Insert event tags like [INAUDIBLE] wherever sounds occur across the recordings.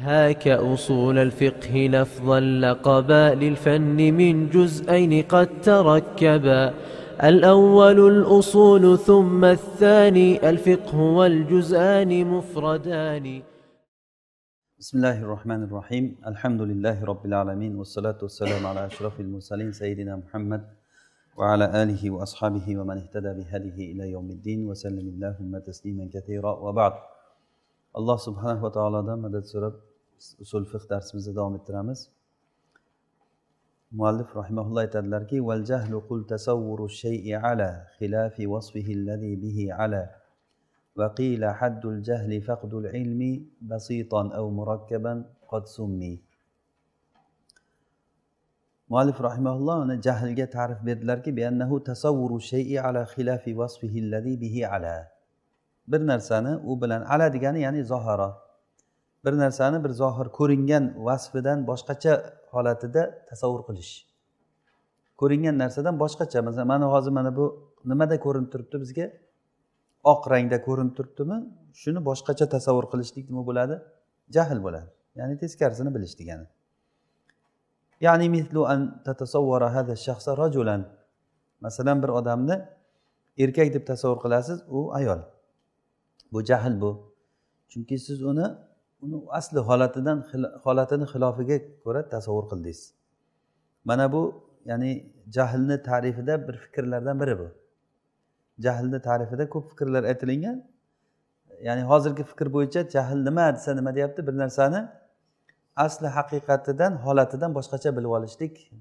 هاك أصول الفقه لفظا لقبا للفن من جزئين قد تركبا. الأول الأصول ثم الثاني الفقه والجزآن مفردان. بسم الله الرحمن الرحيم. الحمد لله رب العالمين والصلاة والسلام على أشرف المرسلين سيدنا محمد وعلى آله وأصحابه ومن اهتدى بهديه إلى يوم الدين وسلم اللهم تسليما كثيرا. وبعد alloh subhanahu va taolodan madad so'rab usul fiq darsimizni davom ettiramiz muallif rahimaulloh aytadilarki val jahlu qul tasavvuru shay'i ala xilafi wasfihi alladhi bihi ala qila haddul jahli faqdul ilmi basitan aw murakkaban qad summi muallif rahimaulloh uni jahlga ta'rif berdilarki biannahu tasavvuru shay'i ala xilafi wasfihi alladhi bihi ala bir narsani u bilan ala degani ya'ni zohara bir narsani bir zohir ko'ringan vasfidan boshqacha holatida tasavvur qilish. Ko'ringan narsadan boshqacha. Masalan mana hozir mana bu nimada ko'rinib turibdi bizga? Oq rangda ko'rinib turibdimi? Shuni boshqacha tasavvur qilishlik nima bo'ladi? Jahl bo'ladi. Ya'ni teskarisini bilish degani. Ya'ni mislu an tatasavvara hada shaxsa rajulan. Masalan bir odamni erkak deb tasavvur qilasiz u ayol. Bu jahl bu. Chunki siz uni uni asli holatidan holatini xilofiga ko'ra tasavvur qildingiz mana bu ya'ni jahlni tarifida bir fikrlardan biri bu. Jahlni tarifida ko'p fikrlar aytilingan. Ya'ni hozirgi fikr bo'yicha jahl nima desa nima deyapti? Bir narsani asli haqiqatidan holatidan boshqacha bilib olishlik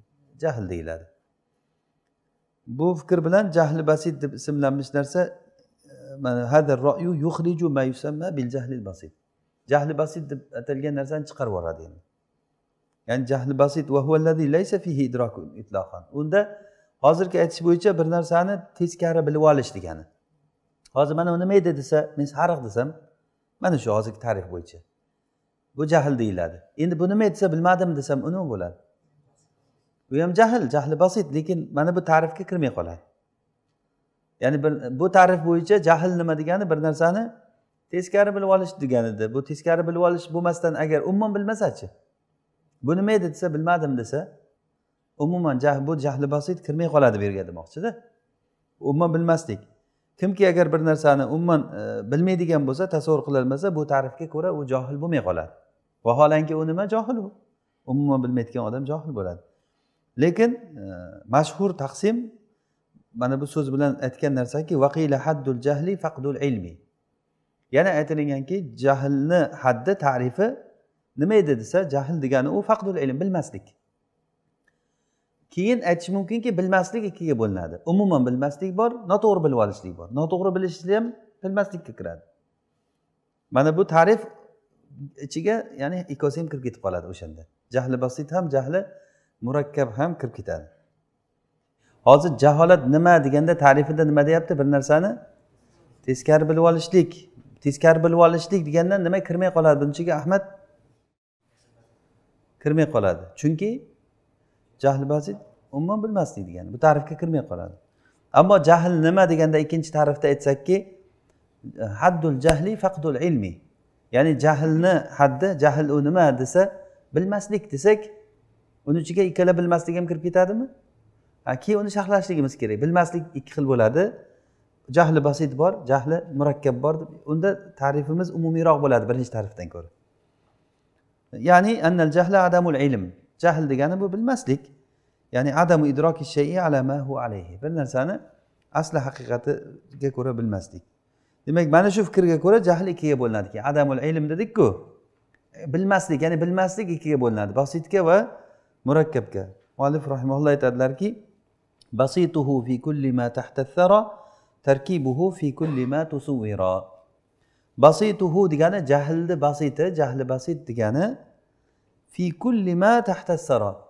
jahl deyiladi. Bu fikr bilan jahli basit deb ismlanmish narsa e, hada ro'yu yuhriju ma yusamma bil jahlil basit. Jahli basit deb atalgan narsani chiqarib yuboradi endi. Ya'ni jahli basit va laysa fihi idrokun itlaqan. Unda hozirgi aytish bo'yicha bir narsani teskari bilib olish degani. Hozir mana u nima edi desa men sariq desam mana shu hozirgi tarix bo'yicha. Bu jahl deyiladi. Endi bu nima desa bilmadim desam u nima bo'ladi. Bu ham jahl jahli basit lekin mana bu ta'rifga kirmay qoladi. Ya'ni bir bu ta'rif bo'yicha jahl nima degani bir narsani teskari bilib olish degani edi bu teskari bilib olish bo'lmasdan agar umuman bilmasachi bu nima edi desa bilmadim desa umuman jahl bu jahli basit kirmay qoladi bu yerga demoqchida. Umuman bilmaslik kimki agar bir narsani umuman e, bilmaydigan bo'lsa tasavvur qilolmasa bu ta'rifga ko'ra u johil bo'lmay qoladi. Vaholanki u nima? Johil u. Umuman bilmaydigan odam johil bo'ladi. Lekin e, mashhur taqsim mana bu so'z bilan aytgan narsaki vaqila haddul jahli faqdul ilmi. Yana aytilinganki jahlni haddi tarifi nima edi desa jahl degani u faqdul ilm bilmaslik. Keyin aytish mumkinki bilmaslik ikkiga bo'linadi. Umuman bilmaslik bor noto'g'ri bilib olishlik bor. Noto'g'ri bilishlik ham bilmaslikka kiradi. Mana bu tarif ichiga ya'ni ikkovsi ham kirib ketib qoladi o'shanda. Jahli basit ham jahli murakkab ham kirib ketadi. Hozir jaholat nima deganda tarifida nima deyapti? Bir narsani teskari bilib olishlik. Teskari bilib olishlik degandan nima kirmay qoladi buni ichiga ahmad? Kirmay qoladi. Chunki jahl bazid umuman bilmaslik degani. Bu ta'rifga kirmay qoladi. Ammo jahl nima deganda ikkinchi ta'rifda aytsakki haddul jahli faqdul ilmi. Ya'ni jahlni haddi jahl u nima desa bilmaslik desak uni ichiga ikkala bilmaslik ham kirib ketadimi? Keyin uni sharhlashligimiz kerak. Bilmaslik ikki xil bo'ladi. Jahli basit bor jahli murakkab bor unda ta'rifimiz umumiyroq bo'ladi birinchi ta'rifdan ko'ra ya'ni annal jahla adamul ilm jahl degani bu bilmaslik ya'ni adamu idroki shayi ala ma hu alayhi bir narsani asli haqiqatiga ko'ra bilmaslik demak mana shu fikrga ko'ra jahl ikkiga bo'linadi keyin adamul ilm dedikku bilmaslik ya'ni bilmaslik ikkiga bo'linadi basitga va murakkabga muallif rahimaulloh aytadilarki basituhu fi kulli ma tahta thara tarkibuhu fi kulli ma tusuvvira basituhu degani jahlni basiti jahli basit degani fi kulli ma tahtassara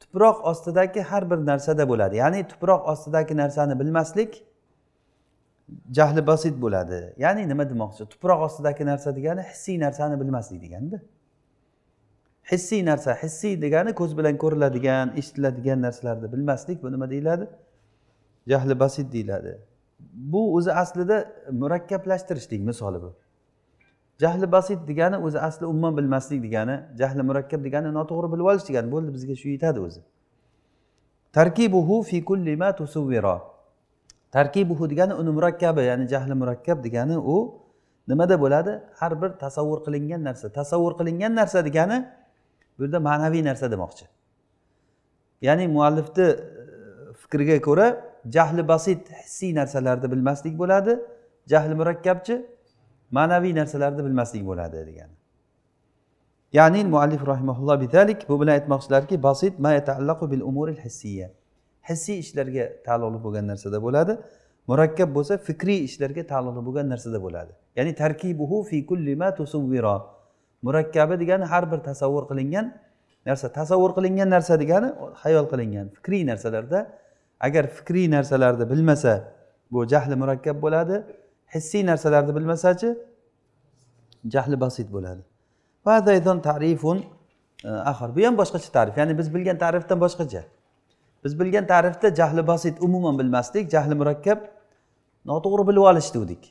tuproq ostidagi har bir narsada bo'ladi. Ya'ni tuproq ostidagi narsani bilmaslik jahli basit bo'ladi. Ya'ni nima demoqchi? Tuproq ostidagi narsa degani hissiy narsani bilmaslik deganda. Hissiy narsa hissiy degani ko'z bilan ko'riladigan eshitiladigan narsalarni bilmaslik bu nima deyiladi? Jahli basit deyiladi. Bu o'zi aslida murakkablashtirishlik misoli bu. Jahli basit degani o'zi asli umuman bilmaslik degani jahli murakkab degani noto'g'ri bilib olish degani bo'ldi bizga shu yetadi o'zi. Tarkibuhu fi kulli ma tusavvira tarkibuhu degani uni murakkabi ya'ni jahli murakkab degani u nimada bo'ladi? Har bir tasavvur qilingan narsa. Tasavvur qilingan narsa degani bu yerda ma'naviy narsa demoqchi. Ya'ni muallifni e, fikriga ko'ra jahli basit hissiy narsalarni bilmaslik bo'ladi jahli murakkabchi ma'naviy narsalarni bilmaslik bo'ladi degani. Ya'ni muallif rahimaulloh bizalik bu bilan aytmoqchilarki basit ma bil umuril hissiya. Hissiy ishlarga taalluqli bo'lgan narsada bo'ladi murakkab bo'lsa fikriy ishlarga taalluqli bo'lgan narsada bo'ladi. Ya'ni tarkibuhu fi kulli ma tusuvviro murakkabi degani har bir tasavvur qilingan narsa tasavvur qilingan narsa degani hayol qilingan fikriy narsalarda agar fikriy narsalarni bilmasa bu jahli murakkab bo'ladi hissiy narsalarni bilmasachi jahli basit bo'ladi. Tarifun e, axir bu ham boshqacha ta'rif. Ya'ni biz bilgan ta'rifdan boshqacha. Biz bilgan ta'rifda jahli basit umuman bilmaslik jahli murakkab noto'g'ri bilib olish degandik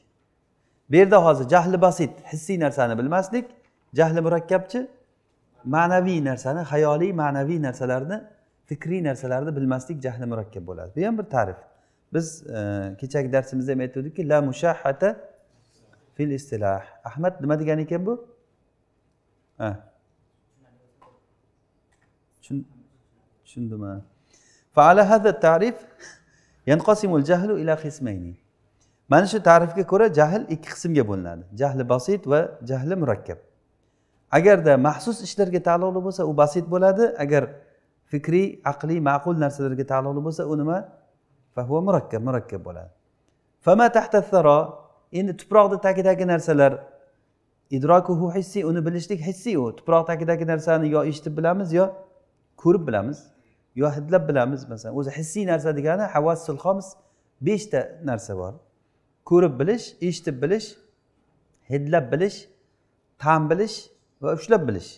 bu yerda hozir jahli basit hissiy narsani bilmaslik jahli murakkabchi ma'naviy narsani hayoliy ma'naviy narsalarni fikriy narsalarni bilmaslik jahli murakkab bo'ladi. Bu ham bir ta'rif. Biz e, kechagi darsimizda ham aytgandikki la mushahata fil istilah. Ahmad nima degan ekan bu? Tushundim mana shu ta'rifga ko'ra jahl ikki qismga bo'linadi. Jahli basit va jahli murakkab. Agarda maxsus ishlarga taalluqli bo'lsa u basit bo'ladi. Agar fikriy aqliy ma'qul narsalarga taalluqli bo'lsa u nima? Fahuva murakkab murakkab bo'ladi. Fama tahta tharo endi tuproqni tagidagi narsalar idrokuhu hissiy uni bilishlik hissiy u. Tuproq tagidagi narsani yo eshitib bilamiz yo ko'rib bilamiz yo hidlab bilamiz. Masalan o'zi hissiy narsa degani havassul xomis beshta narsa bor. Ko'rib bilish eshitib bilish hidlab bilish ta'm bilish va ushlab bilish.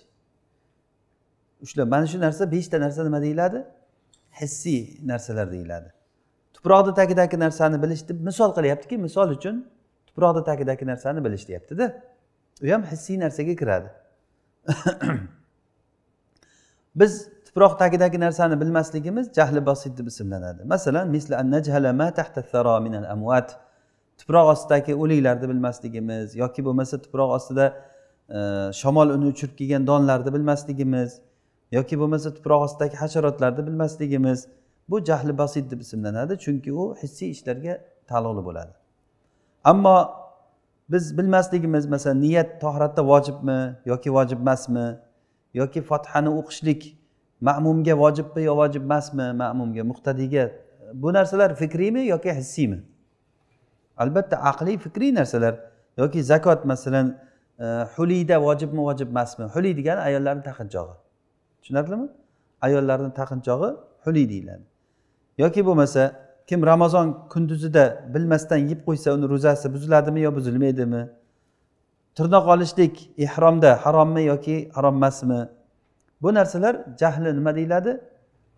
Ushlab mana shu narsa beshta narsa nima deyiladi? Hissiy narsalar deyiladi. Tuproqni tagidagi narsani bilish deb misol qilyaptiki misol uchun tuproqni tagidagi narsani bilish deyaptida. U ham hissiy narsaga kiradi. [COUGHS] Biz tuproq tagidagi narsani bilmasligimiz jahli basit deb ismlanadi. Masalan misli tuproq ostidagi o'liklarni bilmasligimiz yoki bo'lmasa tuproq ostida e, shamol uni uchirib kelgan donlarni bilmasligimiz yoki bo'lmasa tuproq ostidagi hasharotlarni bilmasligimiz bu jahli basit deb ismlanadi chunki u hissiy ishlarga taalluqli bo'ladi. Ammo biz bilmasligimiz masalan niyat tohratda vojibmi yoki vojib emasmi yoki fotihani o'qishlik ma'mumga vojibmi yo vojib emasmi ma'mumga muqtadiyga bu narsalar fikriymi yoki hissiymi? Albatta aqliy fikriy narsalar yoki zakot masalan e, huliyda vojibmi vojib emasmi huliy degani ayollarni taqinchog'i. Tushunarlimi? Ayollarni taqinchog'i huliy deyiladi. Yoki bo'lmasa kim ramazon kunduzida bilmasdan yeb qo'ysa uni ro'zasi buziladimi yo buzilmaydimi? Tirnoq olishlik ehromda harommi yoki harom emasmi bu narsalar jahli nima deyiladi?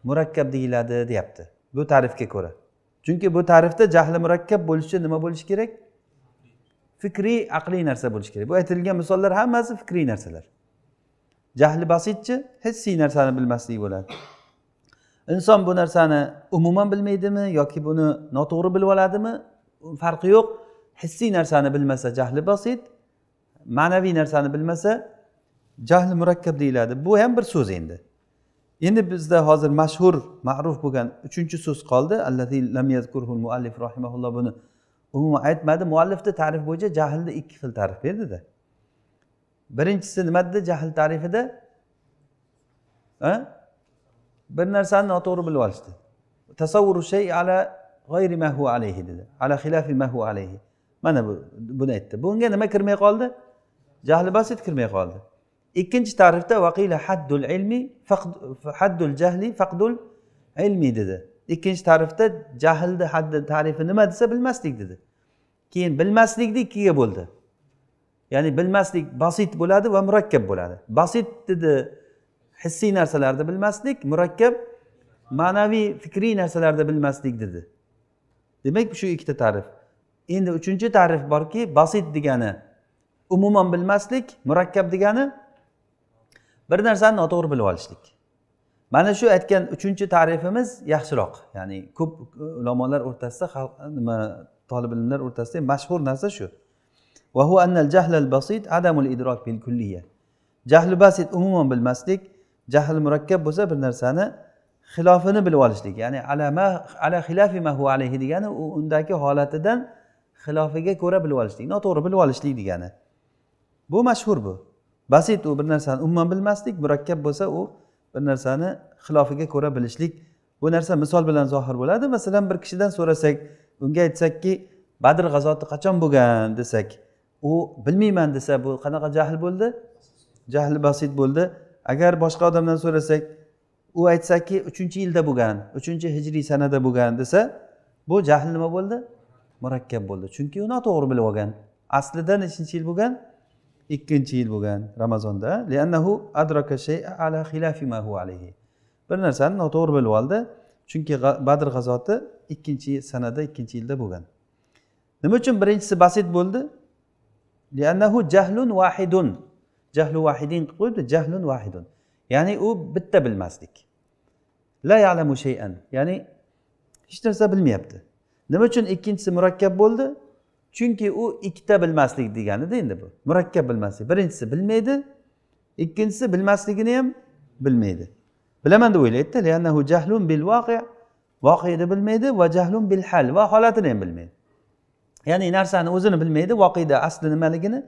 Murakkab deyiladi deyapti. Bu ta'rifga ko'ra. Chunki bu ta'rifda jahli murakkab bo'lishi nima bo'lishi kerak? Fikriy aqliy narsa bo'lishi kerak. Bu aytilgan misollar hammasi fikriy narsalar. Jahli basitchi hissiy narsani bilmaslik bo'ladi. Inson bu narsani umuman bilmaydimi yoki buni noto'g'ri bilib oladimi? Farqi yo'q. Hissiy narsani bilmasa jahli basit ma'naviy narsani bilmasa jahli murakkab deyiladi. Bu ham bir so'z endi. Endi bizda hozir mashhur ma'ruf bo'lgan uchinchi so'z qoldi. Muallif rahimaulloh buni umuman aytmadi. Muallifni ta'rif bo'yicha jahlni ikki xil ta'rif berdida. Birinchisi nima dedi jahl ta'rifida? Bir narsani noto'g'ri bilib olishdi. Tasavvuru shay ala g'ayri mahu alayhi dedi. Ala xilafi mahu alayhi. Mana bu buni aytdi. Bunga nima kirmay qoldi? Jahli basit kirmay qoldi. Ikkinchi ta'rifda vaqila haddul ilmi haddul jahli faqdul ilmi dedi. Ikkinchi ta'rifda jahlni haddi tarifi nima desa bilmaslik dedi. Keyin bilmaslikni ikkiga bo'ldi. Ya'ni bilmaslik basit bo'ladi va murakkab bo'ladi. Basit dedi hissiy narsalarni bilmaslik murakkab ma'naviy fikriy narsalarni bilmaslik dedi. Demak shu ikkita ta'rif. Endi uchinchi ta'rif borki basit degani umuman bilmaslik murakkab degani bir narsani noto'g'ri bilib olishlik. Mana shu aytgan uchinchi ta'rifimiz yaxshiroq. Ya'ni ko'p ulamolar o'rtasida nima tolib ilmlar o'rtasida mashhur narsa shu. Jahli basit umuman bilmaslik jahl murakkab bo'lsa bir narsani xilofini bilib olishlik ya'ni alama ala xilafi huwa alayhi degani u undagi holatidan xilofiga ko'ra bilib olishlik noto'g'ri bilib olishlik degani bu mashhur bu basit u bir narsani umuman bilmaslik murakkab bo'lsa u bir narsani xilofiga ko'ra bilishlik bu narsa misol bilan zohir bo'ladi masalan bir kishidan so'rasak unga aytsakki badr g'azoti qachon bo'lgan desak u bilmayman desa bu qanaqa jahl bo'ldi? Jahli basit bo'ldi. Agar boshqa odamdan so'rasak u aytsaki uchinchi yilda bo'lgan uchinchi hijriy sanada bo'lgan desa bu jahl nima bo'ldi? Murakkab bo'ldi. Chunki u noto'g'ri bilib olgan. Aslida nechinchi yil bo'lgan ikkinchi yil bo'lgan ramazonda. Bir narsani noto'g'ri bilib oldi. Chunki badr g'azoti ikkinchi sanada ikkinchi yilda bo'lgan. Nima uchun birinchisi basit bo'ldi? Liannahu jahlun vahidun jahlu vahidin qilib qo'yibdi jahlun vahidun ya'ni u bitta bilmaslik la yalamu shayan ya'ni hech narsa bilmayapti nima uchun ikkinchisi murakkab bo'ldi chunki u ikkita bilmaslik deganida endi bu murakkab bilmaslik birinchisi bilmaydi ikkinchisi bilmasligini ham bilmaydi bilaman deb o'ylaydida jahlun bil voqea voqeni bilmaydi va jahlun bil hal va holatini ham bilmaydi ya'ni narsani o'zini bilmaydi voqeda asli nimaligini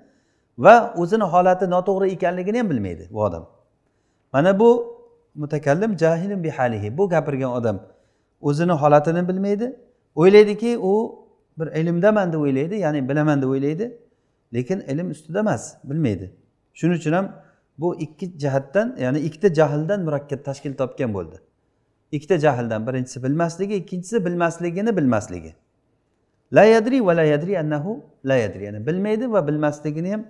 va o'zini holati noto'g'ri ekanligini ham bilmaydi bu odam. Mana bu mutakallim jahilim bihalihi. Bu gapirgan odam o'zini holatini bilmaydi. O'ylaydiki u bir ilmdaman deb o'ylaydi ya'ni bilaman deb o'ylaydi lekin ilm ustida emas bilmaydi. Shuning uchun ham bu ikki jihatdan ya'ni ikkita jahldan murakkab tashkil topgan bo'ldi. Ikkita jahldan birinchisi bilmasligi ikkinchisi bilmasligini bilmasligi. La yadri va la yadri annahu la yadri. Ya'ni bilmaydi va bilmasligini ham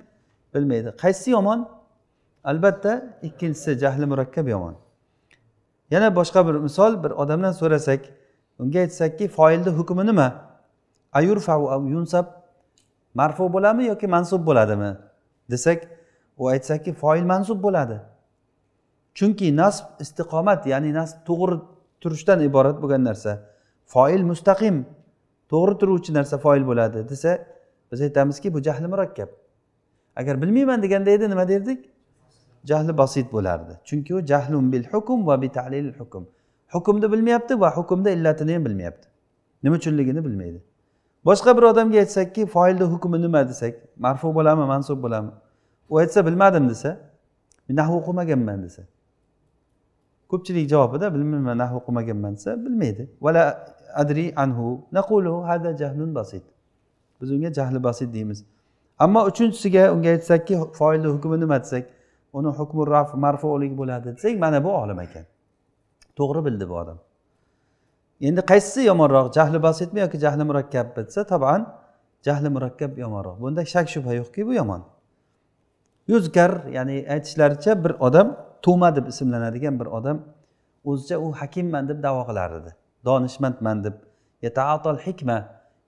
bilmaydi. Qaysi yomon? Albatta ikkinchisi jahli murakkab yomon. Yana boshqa bir misol bir odamdan so'rasak unga aytsakki foilni hukmi nima? Ayurfau yunsab marfu bo'ladimi yoki mansub bo'ladimi? Desak u aytsaki foil mansub bo'ladi. Chunki nasb istiqomat ya'ni nasb to'g'ri turishdan iborat bo'lgan narsa. Foil mustaqim. To'g'ri turuvchi narsa foil bo'ladi desa biz aytamizki bu jahli murakkab. Agar bilmayman deganda edi nima derdik? Jahli basit bo'lardi. Chunki u jahlun bil hukm va bi talil hukm. Hukmni bilmayapti va hukmni illatini ham bilmayapti. Nima uchunligini bilmaydi. Boshqa bir odamga aytsakki foilni hukmi nima desak marfu bo'ladimi mansub bo'ladimi u aytsa bilmadim desa nahu o'qimaganman desa. Ko'pchilik javobida bilmayman nahu o'qimaganman desa bilmaydi. Vala adri anhu. Naqulu hada jahlun basit. Biz unga jahli basit deymiz. Ammo uchinchisiga unga aytsakki foilni hukmi nima desak uni hukmi raf marfulik bo'ladi desak mana bu olim ekan. To'g'ri bildi bu odam. Endi qaysisi yomonroq jahli basitmi yoki jahli murakkabmi desa taban jahli murakkab yomonroq. Bunda shak shubha yo'qki bu yomon. Yuzkar ya'ni aytishlaricha bir odam tuma deb ismlanadigan bir odam o'zicha u hakimman deb davo qilar edi. Donishmandman deb hikma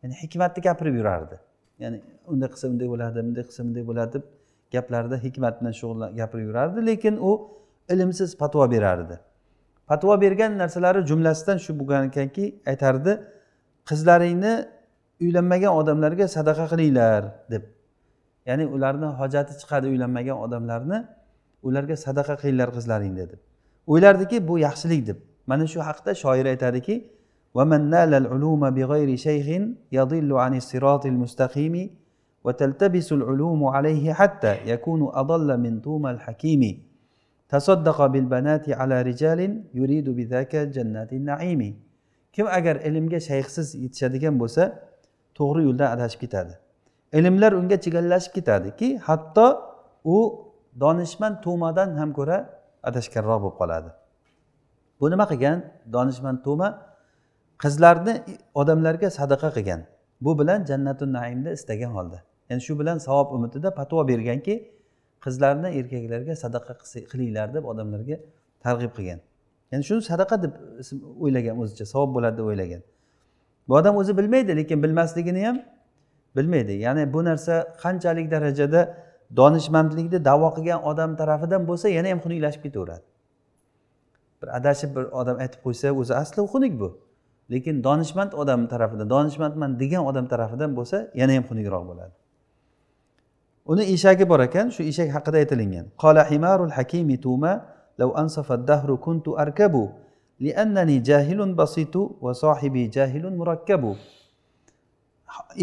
ya'ni hikmatni gapirib yurardi. Ya'ni unday qilsa unday bo'ladi bunday qilsa bunday bo'ladi deb gaplarida hikmat bilan shug'ullan gapirib yurardi lekin u ilmsiz fatvo berardi. Fatvo bergan narsalari jumlasidan shu bo'lgan ekanki aytardi qizlaringni uylanmagan odamlarga sadaqa qilinglar deb. Ya'ni ularni hojati chiqadi uylanmagan odamlarni ularga sadaqa qilinglar qizlaringni deb. O'ylardiki bu yaxshilik deb. mana shu haqda shoir aytadiki ومن نال العلوم بغير شيخ يضل عن الصراط المستقيم وتلتبس العلوم عليه حتى يكون أضل من طوم الحكيم تصدق بالبنات على رجال يريد بذاك جنات النعيم kim agar ilmga shayxsiz yetishadigan bo'lsa to'g'ri yo'ldan adashib ketadi ilmlar unga chigallashib ketadiki hatto u donishmand to'madan ham ko'ra adashganroq bo'lib qoladi Bu nima qilgan? Donishmand tuma qizlarni odamlarga sadaqa qilgan. Bu bilan jannatun naimda istagan holda. Ya'ni shu bilan savob umidida patvo berganki qizlarni erkaklarga sadaqa qilinglar deb odamlarga targ'ib qilgan. Ya'ni shuni sadaqa deb o'ylagan o'zicha savob bo'ladi deb o'ylagan. Bu odam o'zi bilmaydi lekin bilmasligini ham bilmaydi. Ya'ni bu narsa qanchalik darajada donishmandlikni davo qilgan odam tarafidan bo'lsa yana ham xunuklashib ketaveradi. Bir adashib bir odam aytib qo'ysa o'zi asli xunuk bu. Lekin donishmand odam tarafidan donishmandman degan odam tarafidan bo'lsa yana ham xunukroq bo'ladi. Uni eshagi bor ekan shu eshak haqida aytilingan. Qola himarul hakimi tuma law ansafa dahru kuntu arkabu liannani jahilun basitu va sohibi jahilun murakkabu.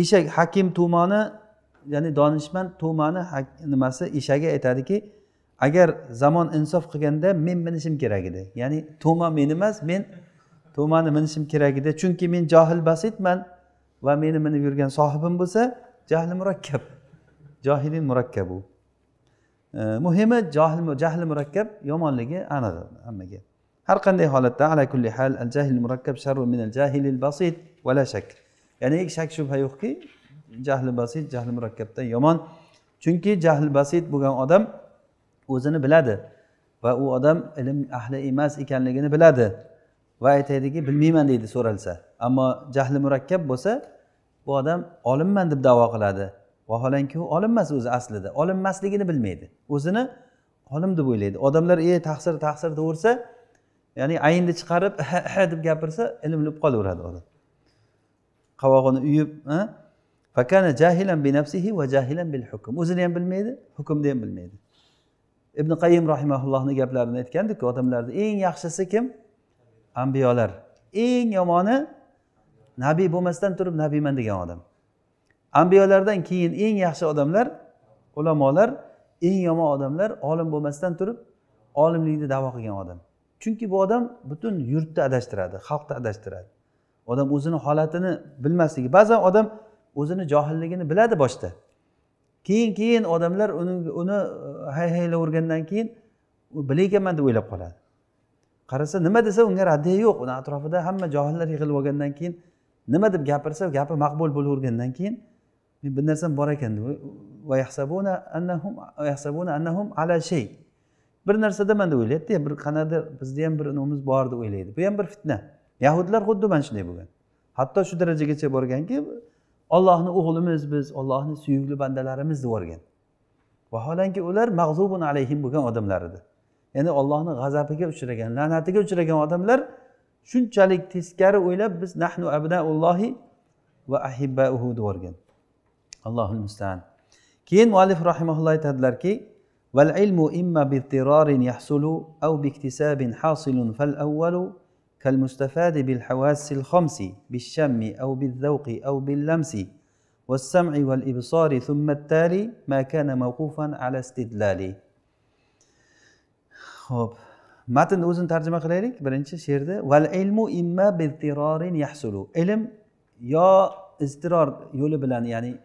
Eshak hakim tumoni ya'ni donishmand tumani nimasi eshagi aytadiki agar zamon insof qilganda men minishim kerak edi. Ya'ni tuma men emas men tumani minishim kerak edi. Chunki men johil basitman va meni minib yurgan sohibim bo'lsa jahli murakkab. Johilin u. muhimi johil jahli murakkab yomonligi aniq hammaga. Har qanday holatda ala kulli hal al jahil murakkab sharru min al jahilil basit vala shak. Ya'ni shak shubha yo'qki jahli basit jahli murakkabdan yomon. Chunki jahli basit bo'lgan odam o'zini biladi va u odam ilm ahli emas ekanligini biladi. Va aytadiki bilmayman deydi so'ralsa. Ammo jahli murakkab bo'lsa bu odam olimman deb davo qiladi. Vaholanki u olim emas o'zi aslida olim emasligini bilmaydi. O'zini olim deb o'ylaydi. Odamlar e tahsir tahsir deyaversa ya'ni aynni chiqarib ha deb gapirsa ilm bilib qolaveradi odam. Qovog'ini uyib fakana jahilan bi nafsihi va jahilan bil hukm. O'zini ham bilmaydi hukmni ham bilmaydi. Ibn qayim rahimaullohni gaplarini aytgandiku odamlarni eng yaxshisi kim? Ambiyolar eng yomoni nabiy bo'lmasdan turib nabiyman degan odam. Ambiyolardan keyin eng yaxshi odamlar ulamolar eng yomon odamlar olim bo'lmasdan turib olimlikni davo qilgan odam. Chunki bu odam butun yurtni adashtiradi xalqni adashtiradi. Odam o'zini holatini bilmasligi ba'zan odam o'zini johilligini biladi boshda. Keyin keyin odamlar uni uni e, hay haylayvergandan keyin u bilar ekanman deb o'ylab qoladi. Qarasa nima desa unga raddiya yo'q. Uni atrofida hamma johillar yig'ilib olgandan keyin nima deb gapirsa gapi maqbul bo'lavergandan keyin men bir narsam bor ekan ala shay. Bir narsadaman deb o'ylaydida bir qanaqadir bizni ham bir nimamiz bor deb o'ylaydi. Bu ham bir fitna. Yahudlar xuddi mana shunday bo'lgan. Hatto shu darajagacha borganki ollohni o'g'limiz biz ollohni suyukli bandalarimiz deb yuborgan vaholanki ular mag'zubun alayhim bo'lgan odamlar edi ya'ni ollohni g'azabiga uchragan la'natiga uchragan odamlar shunchalik teskari o'ylab biz nahnu abnaullohi va ahibbauhu deb yuborgan allohul mustaan. Keyin muallif rahimaulloh aytadilarki val ilmu imma bittirorin yahsulu aw iktisabin hasilun fal avvalu كالمستفاد بالحواس الخمس بالشم أو بالذوق أو باللمس والسمع والإبصار ثم التالي ما كان موقوفا على استدلالي خب ما تنوزن ترجمة خليلك؟ برنش شير ده والعلم إما باضطرار يحصل. علم يا اضطرار يولبلان يعني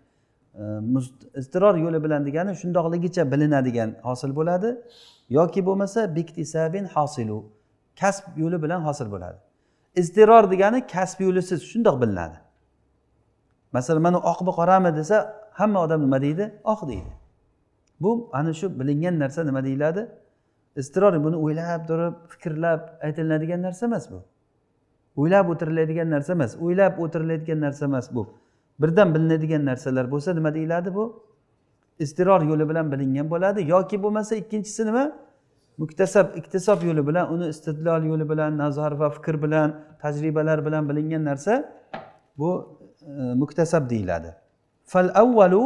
آه، اضطرار يولبلان ديگان شندغلقية بلنا ديگان حاصل بولاده يا كي بومسا باكتساب حاصلو. Kasb yo'li bilan hosil bo'ladi. Iztiror degani kasb yo'lisiz shundoq bilinadi. Masalan mana oqmi qorami desa hamma odam nima deydi? Oq deydi. Bu ana shu bilingan narsa nima deyiladi? Iztiror buni o'ylab turib fikrlab aytilinadigan narsa emas bu. O'ylab o'tiriladigan narsa emas o'ylab o'tiriladigan narsa emas bu. Birdan bilinadigan narsalar bo'lsa nima deyiladi bu? Istiror yo'li bilan bilingan bo'ladi yoki bo'lmasa ikkinchisi nima? Muktasab iktisob yo'li bilan uni istidlol yo'li bilan nazar va fikr bilan tajribalar bilan bilingan narsa bu e, muktasab deyiladi. Fal avvalu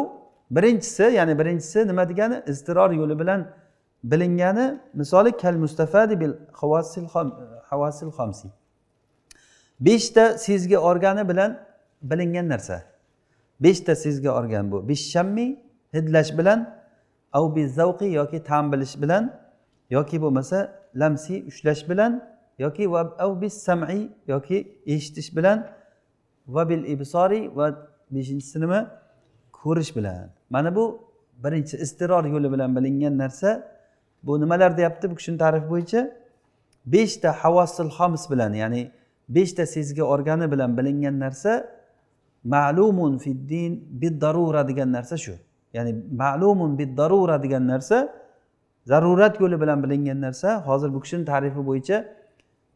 birinchisi ya'ni birinchisi nima degani? Iztiror yo'li bilan bilingani misoli kal mustafadi bil havasil havasil xomsi. Beshta sezgi organi bilan bilingan narsa. Beshta sezgi organ bu. Bishammi hidlash bilan avbi zavqi yoki ta'm bilish bilan yoki bo'lmasa lamsiy ushlash bilan yoki bis sam'i yoki eshitish bilan va bil ibsori va beshinchisi nima ko'rish bilan. Mana bu birinchi istiror yo'li bilan bilingan narsa. Bu nimalar deyapti bu kishini tarifi bo'yicha? Beshta havosil homis bilan ya'ni beshta sezgi organi bilan bilingan narsa ma'lumun fiddin bid darura degan narsa shu. Ya'ni ma'lumun bid darura degan narsa zarurat yo'li bilan bilingan narsa hozir bu kishini tarifi bo'yicha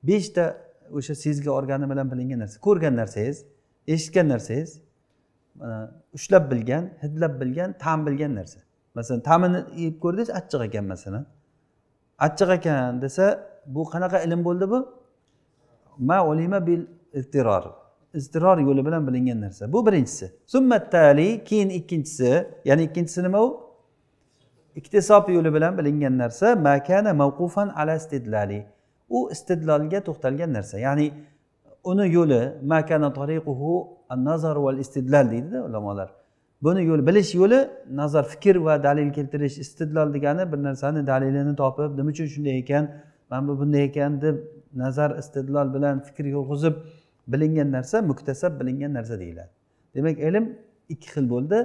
beshta o'sha sezgi organi bilan bilingan narsa. Ko'rgan narsangiz eshitgan narsangiz ushlab bilgan hidlab bilgan ta'm bilgan narsa. Masalan ta'mini yeb ko'rdingiz achchiq ekan masalan. Achchiq ekan desa bu qanaqa ilm bo'ldi bu? Ma ulima bil iztiror. Iztiror yo'li bilan bilingan narsa. Bu birinchisi. Summattali keyin ikkinchisi. Ya'ni ikkinchisi nima u? Iktisob yo'li bilan bilingan narsa makana mavqufan ala istidlali u istidlolga to'xtalgan narsa. Ya'ni uni yo'li makana tariquhu an nazar val istidlal deydida ulamolar. Buni yo'li bilish yo'li nazar fikr va dalil keltirish istidlol degani bir narsani dalilini topib nima uchun shunday ekan mana bu bunday ekan deb nazar istidlol bilan fikr yurg'izib bilingan narsa muktasab bilingan narsa deyiladi. Demak ilm ikki xil bo'ldi.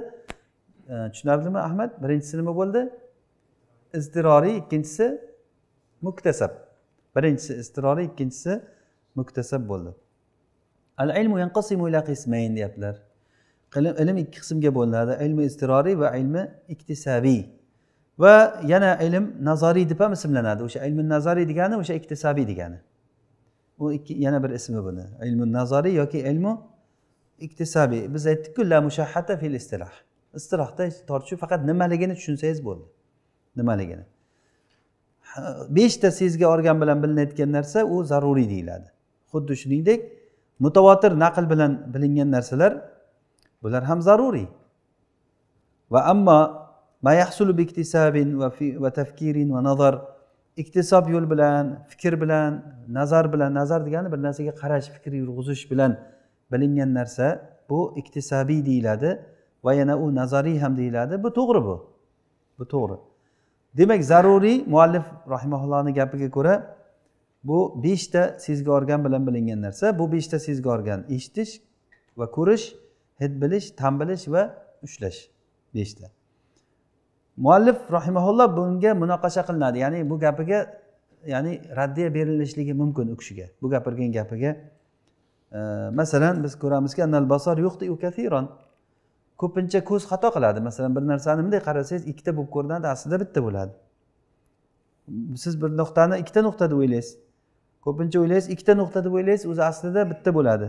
Tushunarlimi ahmad? Birinchisi nima bo'ldi. Iztiroriy ikkinchisi muktasab. Birinchisi iztiroriy ikkinchisi muktasab bo'ldi. Al ilmu yanqasimu ila qismayn deyaptilar. Ilm ikki qismga bo'linadi. Ilmi iztiroriy va ilmi iktisabiy. Va yana ilm nazariy deb ham ismlanadi. O'sha ilmi nazariy degani o'sha iktisabiy degani. U ikki yana bir ismi buni. Ilmi nazariy yoki ilmu iktisabiy. Biz aytdikku la mushahhata fil istiloh istilohda tortishuv faqat nimaligini tushunsangiz bo'ldi. Nimaligini beshta sezgi organ bilan bilinayotgan narsa u zaruriy deyiladi. Xuddi shuningdek mutavotir naql bilan bilingan narsalar bular ham zaruriy. Va ammo va tafkirin va nazar iktisob yo'l bilan fikr bilan nazar bilan nazar degani bir narsaga qarash fikr yurg'izish bilan bilingan narsa bu iktisobiy deyiladi va yana u nazariy ham deyiladi. Bu to'g'ri bu. Bu to'g'ri. Demak zaruriy muallif rahimaullohni gapiga ko'ra bu beshta sezgi organ bilan bilingan narsa. Bu beshta sezgi organ eshitish va ko'rish hid bilish tan bilish va ushlash beshta. Muallif rahimaulloh bunga munoqasha qilinadi. Ya'ni bu gapiga ya'ni raddiya berilishligi mumkin u kishiga bu gapirgan gapiga. Masalan biz ko'ramizki ko'pincha ko'z xato qiladi. Masalan bir narsani bunday qarasangiz ikkita bo'lib ko'rinadi aslida bitta bo'ladi. Siz bir nuqtani ikkita nuqta deb o'ylaysiz. Ko'pincha o'ylaysiz ikkita nuqta deb o'ylaysiz o'zi aslida bitta bo'ladi.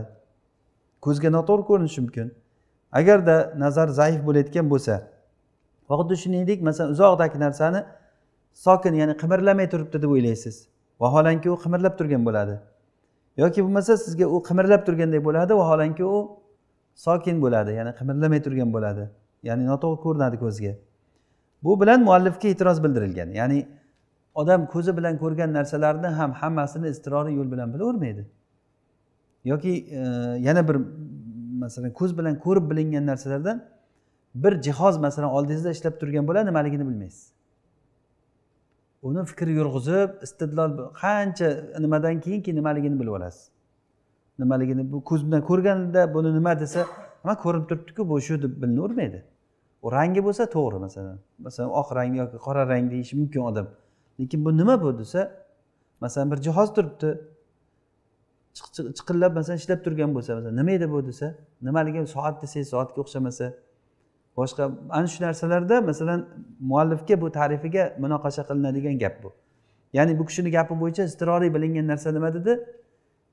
Ko'zga noto'g'ri ko'rinishi mumkin. Agarda nazar zaif bo'layotgan bo'lsa va xuddi shuningdek masalan uzoqdagi narsani sokin ya'ni qimirlamay turibdi deb o'ylaysiz. Vaholanki u qimirlab turgan bo'ladi. Yoki bo'lmasa sizga u qimirlab turgandek bo'ladi vaholanki u sokin bo'ladi ya'ni qimirlamay turgan bo'ladi. Ya'ni noto'g'ri ko'rinadi ko'zga. Bu bilan muallifga e'tiroz bildirilgan. Ya'ni odam ko'zi bilan ko'rgan narsalarni ham hammasini iztiroriy yo'l bilan bilavermaydi. Yoki e, yana bir masalan ko'z bilan ko'rib bilingan narsalardan bir jihoz masalan oldingizda ishlab turgan bo'ladi nimaligini bilmaysiz. Uni fikr yurg'izib istidlol qancha nimadan keyinki nimaligini bilib olasiz. Nimaligini bu ko'z bilan ko'rganda buni nima desa nima ko'rinib turibdiku bu shu deb bilinavermaydi. U rangi bo'lsa to'g'ri masalan. Masalan oq rang yoki qora rang deyishi mumkin odam. Lekin bu nima bu desa masalan bir jihoz turibdi. Chiqillab masalan ishlab turgan bo'lsa masalan nima edi bu desa nimaligi soat desangiz soatga o'xshamasa. Boshqa ana shu narsalarda masalan muallifga bu tarifiga munoqasha qilinadigan gap bu. Ya'ni bu kishini gapi bo'yicha istiroriy bilingan narsa nima dedi?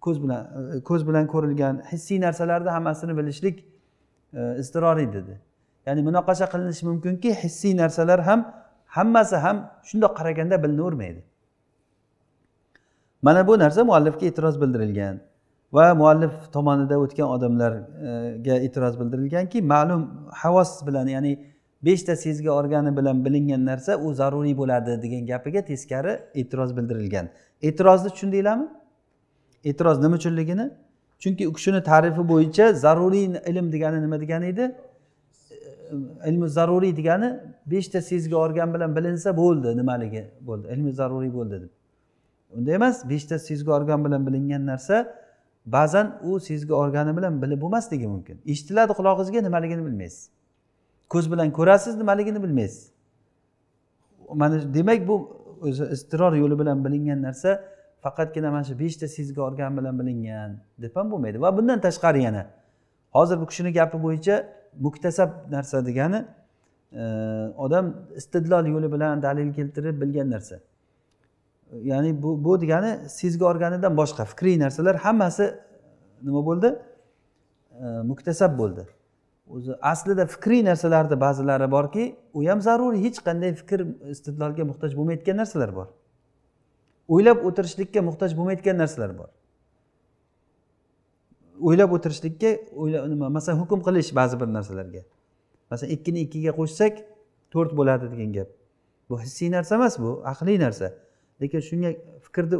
Ko'z bilan e, ko'z bilan ko'rilgan hissiy narsalarni hammasini bilishlik e, iztiroriy dedi. Ya'ni munoqasha qilinishi mumkinki hissiy narsalar ham hammasi ham shundoq qaraganda bilinavermaydi. Mana bu narsa muallifga e'tiroz bildirilgan va muallif tomonidan o'tgan odamlarga e'tiroz bildirilganki ma'lum havos bilan ya'ni beshta sezgi organi bilan bilingan narsa u zaruriy bo'ladi degan gapiga teskari e'tiroz bildirilgan. E'tirozni tushundinglarmi e'tiroz nima uchunligini? Chunki u kishini tarifi bo'yicha zaruriy ilm degani nima degani edi? Ilmi zaruriy degani beshta sezgi organ bilan bilinsa bo'ldi nimaligi bo'ldi. Ilmi zaruriy bo'ldi deb. Unday emas beshta sezgi organ bilan bilingan narsa ba'zan u sezgi organi bilan bilib bo'lmasligi mumkin. Eshitiladi qulog'ingizga nimaligini bilmaysiz. Ko'z bilan ko'rasiz nimaligini bilmaysiz. Mana demak bu o'zi iztiror yo'li bilan bilingan narsa faqatgina mana shu beshta sezgi organ bilan bilingan deb ham bo'lmaydi. Va bundan tashqari yana hozir bu kishini gapi bo'yicha muktasab narsa degani e, odam istidlol yo'li bilan dalil keltirib bilgan narsa. Ya'ni bu bu degani sezgi organidan boshqa fikriy narsalar hammasi nima bo'ldi? E, muktasab bo'ldi. O'zi aslida fikriy narsalarni ba'zilari borki u ham zaruriy hech qanday fikr istidlolga muhtoj bo'lmayotgan narsalar bor. O'ylab o'tirishlikka muhtoj bo'lmayotgan narsalar bor. O'ylab o'tirishlikka nima masalan hukm qilish ba'zi bir narsalarga. Masalan ikkini ikkiga qo'shsak to'rt bo'ladi degan gap. Bu hissiy narsa emas bu aqliy narsa. Lekin shunga fikrni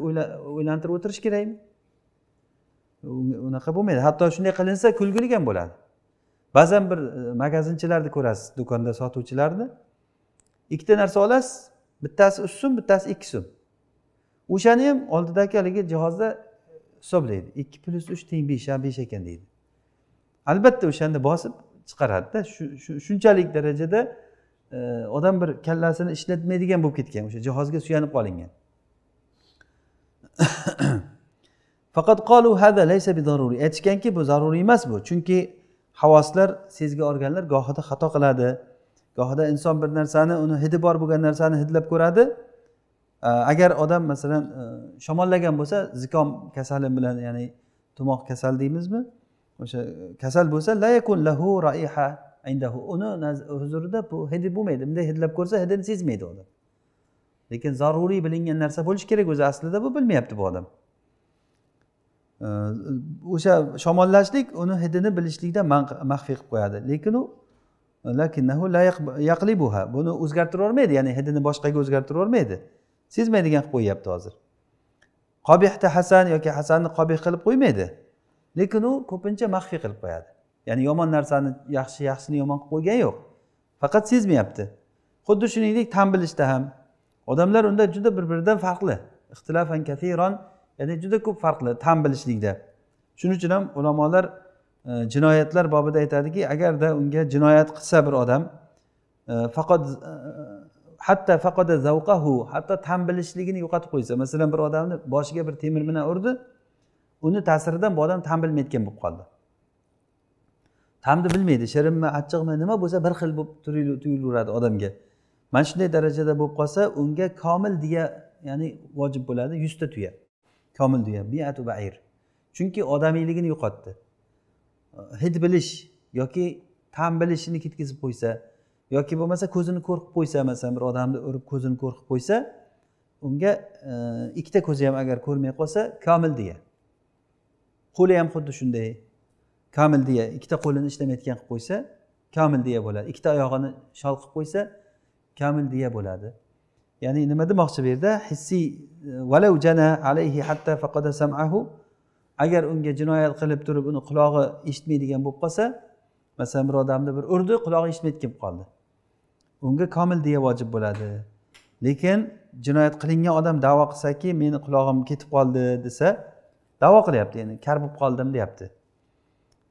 o'ylantirib o'tirish kerakmi unaqa bo'lmaydi. Hatto shunday qilinsa kulgili ham bo'ladi. Ba'zan bir e, magazinchilarni ko'rasiz do'konda sotuvchilarni. Ikkita narsa olasiz bittasi uch so'm bittasi ikki so'm. O'shani ham oldidagi haligi jihozda hisoblaydi. Ikki plyus uch teng besh ha besh ekan deydi. Albatta o'shanda bosib chiqaradida shunchalik darajada e, odam bir kallasini ishlatmaydigan bo'lib ketgan o'sha jihozga suyanib qolingan. [COUGHS] Faqat qolu hada laysa zaruriy aytishganki bu zaruriy emas bu. Chunki havoslar sezgi organlar gohida xato qiladi. Gohida inson bir narsani uni hidi bor bo'lgan narsani hidlab ko'radi. Agar odam masalan e, shamollagan bo'lsa zikom kasali bilan ya'ni tumoq kasal deymizmi? O'sha e, kasal bo'lsa la yakun lahu raiha indahu. Uni huzurida bu hidi bo'lmaydi. Bunday hidlab ko'rsa hidini sezmaydi odam. Lekin zaruriy bilingan narsa bo'lishi kerak o'zi. Aslida bu bilmayapti bu odam. O'sha shamollashlik uni hidini bilishlikdan maxfiy qilib qo'yadi. Lekin u yaqlibuha. Buni o'zgartira olmaydi ya'ni hidini boshqaga o'zgartira olmaydi sezmaydigan qilib qo'yyapti hozir. Qobihda hasan yoki hasanni qobih qilib qo'ymaydi. Lekin u ko'pincha maxfiy qilib qo'yadi. Ya'ni yomon narsani yaxshi yaxshini yomon qilib qo'ygani yo'q. Faqat sezmayapti. Xuddi shuningdek tan bilishda ham. Odamlar unda juda bir biridan farqli. Ixtilofan kathiron ya'ni juda ko'p farqli tan bilishlikda. Shuning uchun ham ulamolar e, jinoyatlar bobida aytadiki agarda unga jinoyat qilsa bir odam e, faqat e, hatta hatto faqada zavqahu hatto tan bilishligini yo'qotib qo'ysa masalan bir odamni boshiga bir temir bilan urdi uni ta'siridan bu odam tan bilmayotgan bo'lib qoldi. Tamni bilmaydi shirinmi achchiqmi nima bo'lsa bir xil bo'lib tuyulaveradi odamga. Mana shunday darajada bo'lib qolsa unga komil deya ya'ni vojib bo'ladi yuzta tuya. Komil tuya biatu bair. Chunki odamiyligini yo'qotdi. Hid bilish yoki ta'm bilishini ketkazib qo'ysa yoki bo'lmasa ko'zini ko'r qilib qo'ysa masalan bir odamni urib ko'zini ko'r qilib qo'ysa unga e, ikkita ko'zi ham agar ko'rmay qolsa komil deya. Qo'li ham xuddi shunday. Komil deya. Ikkita qo'lini ishlamayotgan qilib qo'ysa komil deya bo'ladi. Ikkita oyog'ini shol qilib qo'ysa komil deya bo'ladi. Ya'ni nima demoqchi bu yerda? Hissiy valau e, jana alayhi hatta faqada samahu. Agar unga jinoyat qilib turib uni qulog'i eshitmaydigan bo'lib qolsa masalan bir odamni bir urdi qulog'i eshitmayotgan bo'lib qoldi. Unga komil deya vojib bo'ladi. Lekin jinoyat qilingan odam davo qilsaki meni qulog'im ketib qoldi desa davo qilyapti ya'ni kar bo'lib qoldim deyapti.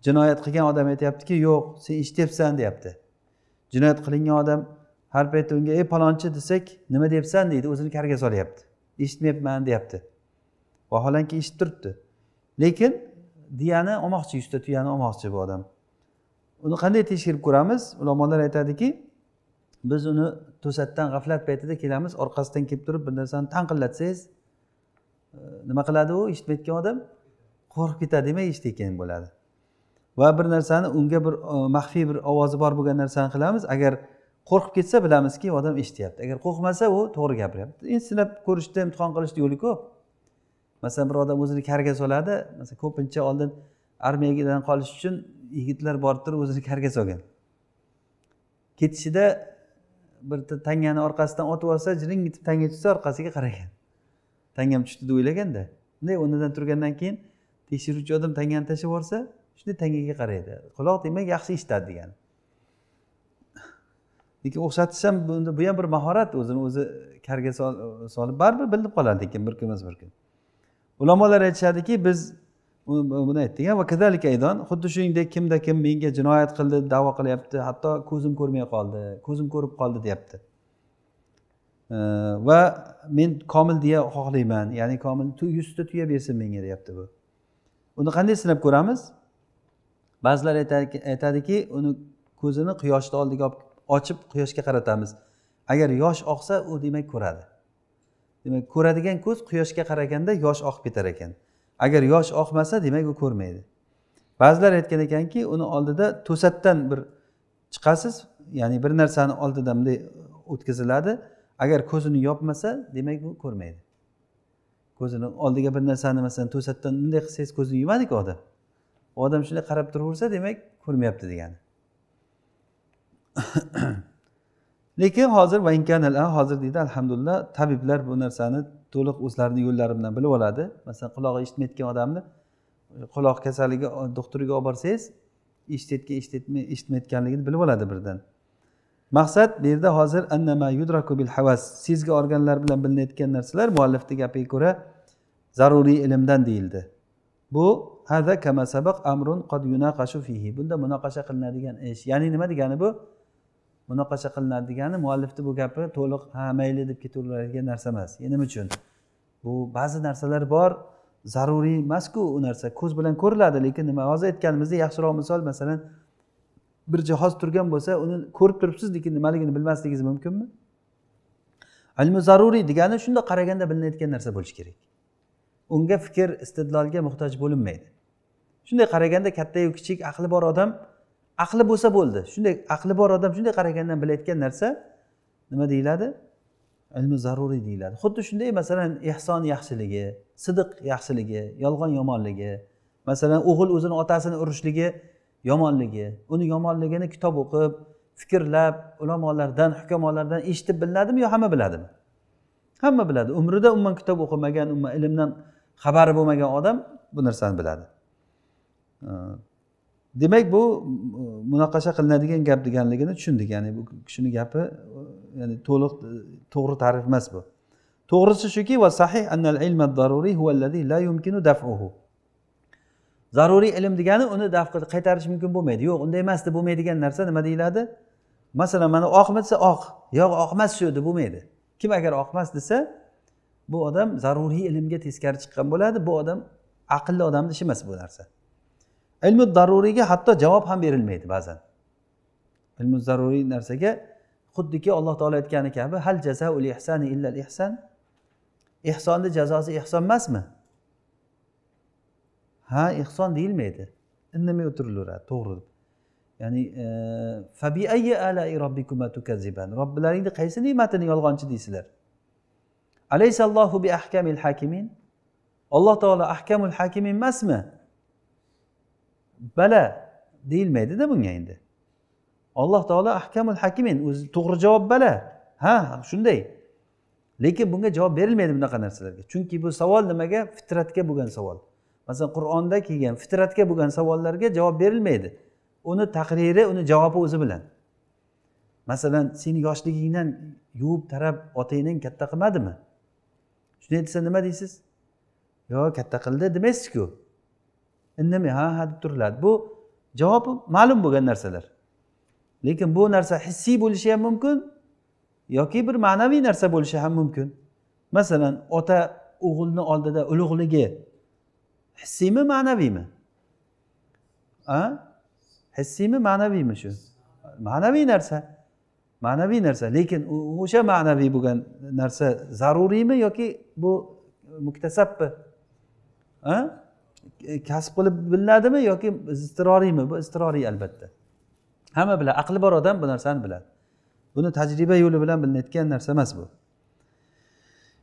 Jinoyat qilgan odam aytyaptiki yo'q sen eshityapsan deyapti. Jinoyat qilingan odam har payt unga ey palonchi desak nima deyapsan? deydi o'zini karga solyapti. Eshitmayapman deyapti. Vaholanki eshitib turibdi. Lekin diyani olmoqchi yuzta tuyani olmoqchi bu odam. Uni qanday tekshirib ko'ramiz? Ulamolar aytadiki biz uni to'satdan g'aflat paytida kelamiz. Orqasidan kelib turib bir narsani tanqillatsangiz e, nima qiladi u? Eshitmayotgan odam qo'rqib ketadi demak eshitayotgan bo'ladi. Va bir narsani unga bir e, maxfiy bir ovozi bor bo'lgan narsani qilamiz. Agar qo'rqib ketsa bilamizki odam eshityapti. Agar qo'rqmasa u to'g'ri gapiryapti. Endi sinab ko'rishda imtihon qilishni yo'li ko'p masalan bir odam o'zini karga soladi. Masalan ko'pincha oldin armiyadan qolish uchun yigitlar borib turib o'zini karga solgan. Ketishida bir tangani orqasidan otib olsa jiring etib tanga tushsa orqasiga qaragan. Tangam tushdi deb o'ylaganda. Bunday o'rnidan turgandan keyin tekshiruvchi odam tangani tashlab yuborsa shunday tangaga qaraydi. Quloq demak yaxshi eshitadi degani. Lekin o'xshatish ham bu ham bir mahorat o'zini o'zi karga solib baribir bilinib qoladi lekin bir kun emas bir kun. Ulamolar aytishadiki biz buni aytdik va kadalika aydon xuddi shuningdek kimda kim menga jinoyat qildi davo qilyapti hatto ko'zim ko'rmay qoldi ko'zim ko'rib qoldi deyapti. Va men komil deya xohlayman ya'ni komil yuzta tuya bersin menga deyapti bu. Uni qanday sinab ko'ramiz? Ba'zilar aytadiki uni ko'zini quyoshni oldiga olib ochib quyoshga qaratamiz. Agar yosh oqsa u demak ko'radi. Demak ko'radigan ko'z quyoshga qaraganda yosh oqib ketar ekan. Agar yosh oqmasa demak u ko'rmaydi. Ba'zilar aytgan ekanki uni oldida to'satdan bir chiqasiz ya'ni bir narsani oldida bunday o'tkaziladi. Agar ko'zini yopmasa demak u ko'rmaydi. Ko'zini oldiga bir narsani masalan to'satdan bunday qilsangiz ko'zini yumadiku odam. Odam shunday qarab turaversa demak ko'rmayapti degani. [COUGHS] Lekin hozir hozir deydi alhamdulillah tabiblar bu narsani to'liq o'zlarini yo'llari bilan bilib oladi. Masalan qulog'i eshitmayotgan odamni e, quloq kasalligi doktoriga olib borsangiz eshitayotgan eshitmayotganligini bilib oladi birdan. Maqsad bu yerda hozir annama yudraku bil havas sezgi organlar bilan bilinayotgan narsalar muallifni gapiga ko'ra zaruriy ilmdan deyildi. Bu hada kama sabaq amrun qad yunaqashu fihi. Bunda munoqasha qilinadigan ish. Ya'ni nima degani bu? Bunaqacha qilinadi degani muallifni bu gapi to'liq ha mayli deb ketaveradigan narsa emas. Nima uchun. Bu ba'zi narsalar bor zaruriy emasku u narsa. Ko'z bilan ko'riladi lekin nima hozir aytganimizdek yaxshiroq misol masalan bir jihoz turgan bo'lsa uni ko'rib turibsiz lekin nimaligini bilmasligingiz mumkinmi? Ilmi zaruriy degani shundoq qaraganda bilinayotgan narsa bo'lishi kerak. Unga fikr istidlolga muhtoj bo'linmaydi. Shunday qaraganda kattayu kichik aqli bor odam aqli bo'lsa bo'ldi. Shunday aqli bor odam shunday qaragandan bilayotgan narsa nima deyiladi? Ilmi zaruriy deyiladi. Xuddi shunday masalan ehson yaxshiligi sidiq yaxshiligi yolg'on yomonligi masalan o'g'il o'zini otasini urishligi yomonligi uni yomonligini kitob o'qib fikrlab ulamolardan hukamolardan eshitib bilinadimi yo hamma biladimi? Hamma biladi. Umrida umuman kitob o'qimagan umuman ilmdan xabari bo'lmagan odam bu narsani biladi. Demak bu munoqasha qilinadigan gap deganligini tushundik. Ya'ni bu kishini gapi ya'ni to'liq to'g'ri ta'rif emas bu. To'g'risi shuki va sahih annal ilma daruriy huvallazi la yumkinu daf'uhu. Zaruriy ilm degani uni daf qaytarish mumkin bo'lmaydi. Yo'q unday emas deb bo'lmaydigan narsa nima deyiladi? Masalan mana oqmi desa oq yo'q oq emas shu deb bo'lmaydi. Kim agar oq emas desa bu odam zaruriy ilmga teskari chiqqan bo'ladi bu odam aqlli odamni ishi emas bu narsa. Ilmi zaruriyga hatto javob ham berilmaydi ba'zan. Ilmi zaruriy narsaga xuddiki alloh taolo aytgani kabi hal jazaul ihsani illal ihson ehsonni jazosi ehson emasmi? Ha ehson deyilmaydi. Indamay o'tirilaveradi to'g'ri ya'ni e, fabi ayyi alai robbikuma tukazziban robbilaringni qaysi ne'matini yolg'onchi deysizlar alaysallohu bi ahkamil hakimin? Alloh taolo ahkamul hakim emasmi? Bala deyilmaydida bunga endi. Alloh taolo ahkamul hakimin o'zi to'g'ri javob bala. Ha shunday. Lekin bunga javob berilmaydi bunaqa narsalarga. Chunki bu savol nimaga? Fitratga bo'lgan savol. Masalan qur'onda kelgan fitratga bo'lgan savollarga javob berilmaydi. Uni taqriri uni javobi o'zi bilan. Masalan seni yoshligingdan yuvib tarab otangdan katta qilmadimi? Shunday desa nima deysiz? Yo katta qildi demaysizku. Indamay ha ha deb turiladi bu javob ma'lum bo'lgan narsalar. Lekin bu narsa hissiy bo'lishi ham mumkin yoki bir ma'naviy narsa bo'lishi ham mumkin. Masalan ota o'g'ilni oldida ulug'ligi hissiymi ma'naviymi? A? Hissiymi ma'naviymi shu? Ma'naviy narsa. Ma'naviy narsa. Lekin o'sha ma'naviy bo'lgan narsa zaruriymi yoki bu muktasabmi? E, kasb qilib bilinadimi yoki iztiroriymi bu iztiroriy albatta. Hamma biladi. Aqli bor odam bu narsani biladi. Buni tajriba yo'li bilan bilinayotgan narsa emas bu.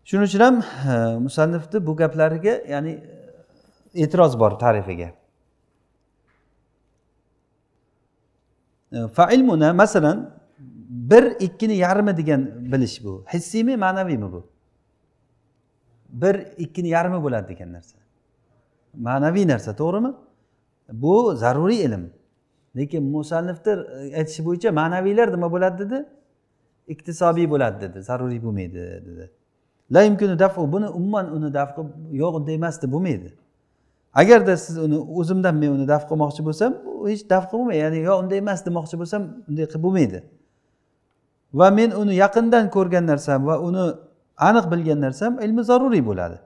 Shuning uchun ham e, musannifni bu gaplariga ya'ni e, e'tiroz bor tarifiga failmuna masalan bir ikkini yarmi degan bilish bu. Hissiymi ma'naviymi bu? Bir ikkini yarmi bo'ladi degan narsa. Ma'naviy narsa to'g'rimi? Bu zaruriy ilm. Lekin musannifni e, aytishi bo'yicha ma'naviylar nima bo'ladi dedi? Iqtisobiy bo'ladi dedi. Zaruriy bo'lmaydi dedi. La imkunu dafu buni umuman uni daf qilib yo'q unday emas deb bo'lmaydi. Agarda siz uni o'zimdan men uni daf qilmoqchi bo'lsam hech daf qilib bo'lmaydi ya'ni yo unday emas demoqchi bo'lsam unday qilib bo'lmaydi. Va men uni yaqindan ko'rgan narsam va uni aniq bilgan narsam ilmi zaruriy bo'ladi.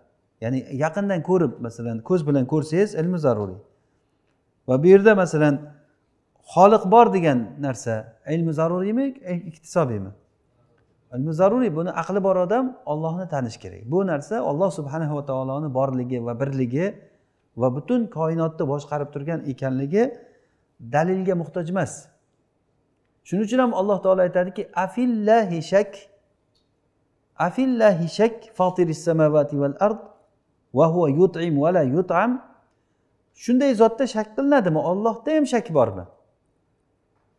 Ya'ni yaqindan ko'rib masalan ko'z bilan ko'rsangiz ilmi zaruriy. Va bu yerda masalan xoliq bor degan narsa ilmi zaruriymi iktisobiymi? Ilmi zaruriy buni aqli bor odam ollohni tanish kerak. Bu narsa olloh subhanahu va taoloni borligi va birligi va butun koinotni boshqarib turgan ekanligi dalilga muhtoj emas. Shuning uchun ham alloh taolo aytadiki afillahi shak afillahi shak fotiri samavati val ard va yut'im va la yut'am. Shunday zotda shak qilinadimi? Ollohda ham shak bormi?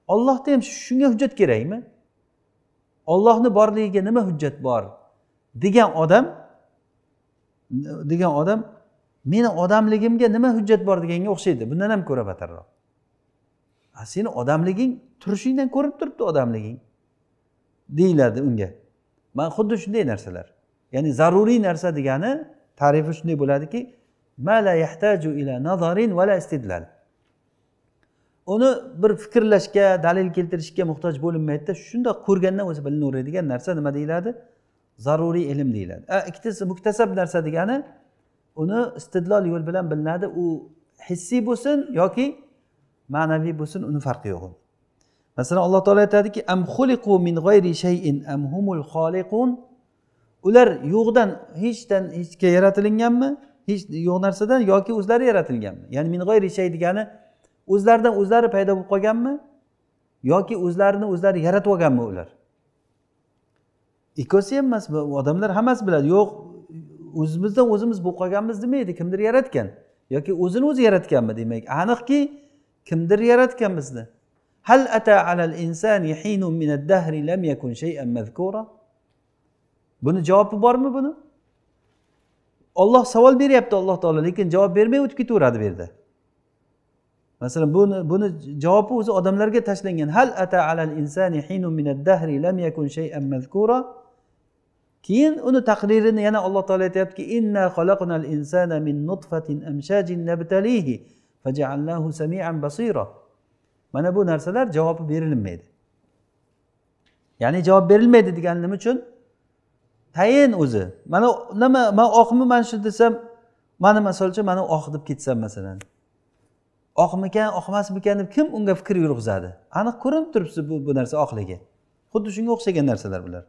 Ollohda ham shunga hujjat kerakmi? Ollohni borligiga nima hujjat bor? Degan odam degan odam meni odamligimga nima hujjat bor? deganga o'xshaydi. Bundan ham ko'ra battarroq seni odamliging turishingdan ko'rinib turibdi odamliging deyiladi unga. Man xuddi shunday narsalar. Ya'ni zaruriy narsa degani tarifi shunday bo'ladiki uni bir fikrlashga dalil keltirishga muhtoj bo'linmaydida shundoq ko'rgandan o'zi bilinaveradigan narsa nima deyiladi? Zaruriy ilm deyiladi. Ikkitasi muktasab narsa degani uni istidlol yo'l bilan bilinadi u hissiy bo'lsin yoki ma'naviy bo'lsin uni farqi yo'q masalan alloh taolo aytadiki am xuliqu min g'ayri shayin am humul xoliqun ular yo'qdan hechdan hechga yaratilinganmi? Hech yo'q narsadan yoki o'zlari yaratilganmi? Ya'ni min g'oyri shay degani o'zlaridan o'zlari paydo bo'lib qolganmi? Yoki o'zlarini o'zlari yaratib olganmi ular? Ikkovsi ham emas odamlar hammasi biladi. Yo'q o'zimizdan o'zimiz bo'lib qolganmiz demaydi. Kimdir yaratgan yoki o'zini o'zi yaratganmi demak? Aniqki kimdir yaratgan bizni. Hal ata alal insani hinun min ad-dahri lam yakun shay'an mazkura buni javobi bormi buni? Olloh savol beryapti alloh taolo lekin javob bermay o'tib ketaveradi bu yerda. Masalan buni buni javobi o'zi odamlarga tashlangan. Hal ata alal insani hinu min ad-dahri lam yakun shay'an mazkura keyin uni taqririni yana alloh taolo aytyaptiki inna xalaqnal insana min nutfatin amshajin nabtalihi faja'alnahu samian basira. Mana bu narsalar javobi berilmaydi. Ya'ni javob berilmaydi degani nima uchun tayin o'zi. Mana nima man oqmi mana shu desam mani misol uchun mana oq deb ketsam masalan. Oqmikan oqmasmikan deb kim unga fikr yurg'izadi? Aniq ko'rinib turibdi bu bu narsa oqligi. Xuddi shunga o'xshagan narsalar bular.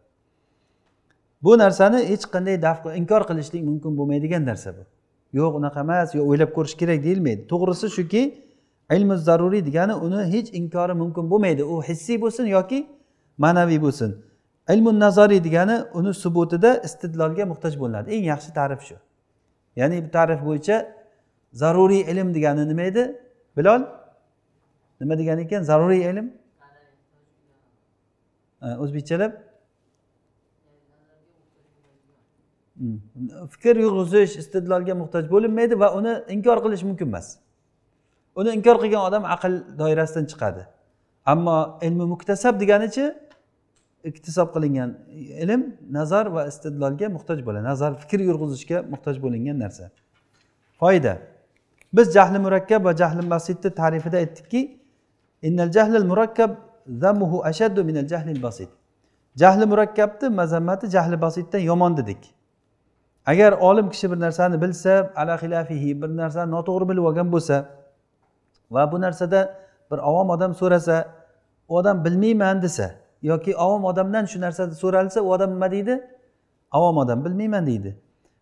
Bu narsani hech qanday daf inkor qilishlik mumkin bo'lmaydigan narsa bu. Yo'q unaqa emas yo o'ylab ko'rish kerak deyilmaydi. To'g'risi shuki ilmi zaruriy degani uni hech inkori mumkin bo'lmaydi. U hissiy bo'lsin yoki ma'naviy bo'lsin. Ilmu nazariy degani uni subutida istidlolga muhtoj bo'linadi. Eng yaxshi ta'rif shu. Ya'ni bu ta'rif bo'yicha zaruriy ilm degani nima edi? Bilol? Nima degan ekan? Zaruriy ilm? O'zbekchalab Hmm. fikr yurg'izish istidlolga muhtoj bo'linmaydi va uni inkor qilish mumkin emas. Uni inkor qilgan odam aql doirasidan chiqadi. Ammo ilmi muktasab deganichi iktisob qilingan ilm nazar va istidlolga muhtoj bo'ladi. Nazar fikr yurg'izishga muhtoj bo'lingan narsa. Foyda. Biz jahli murakkab va jahli basitni ta'rifida aytdikki innal jahlil murakkab zammuhu ashaddu minal jahlil basit. Jahli murakkabni mazammati jahli basitdan yomon dedik. Agar olim kishi bir narsani bilsa ala xilafihi bir narsani noto'g'ri bilib olgan bo'lsa va bu narsada bir avom odam so'rasa u odam bilmayman desa yoki ovom odamdan shu narsani so'ralsa u odam nima deydi? Avom odam bilmayman deydi.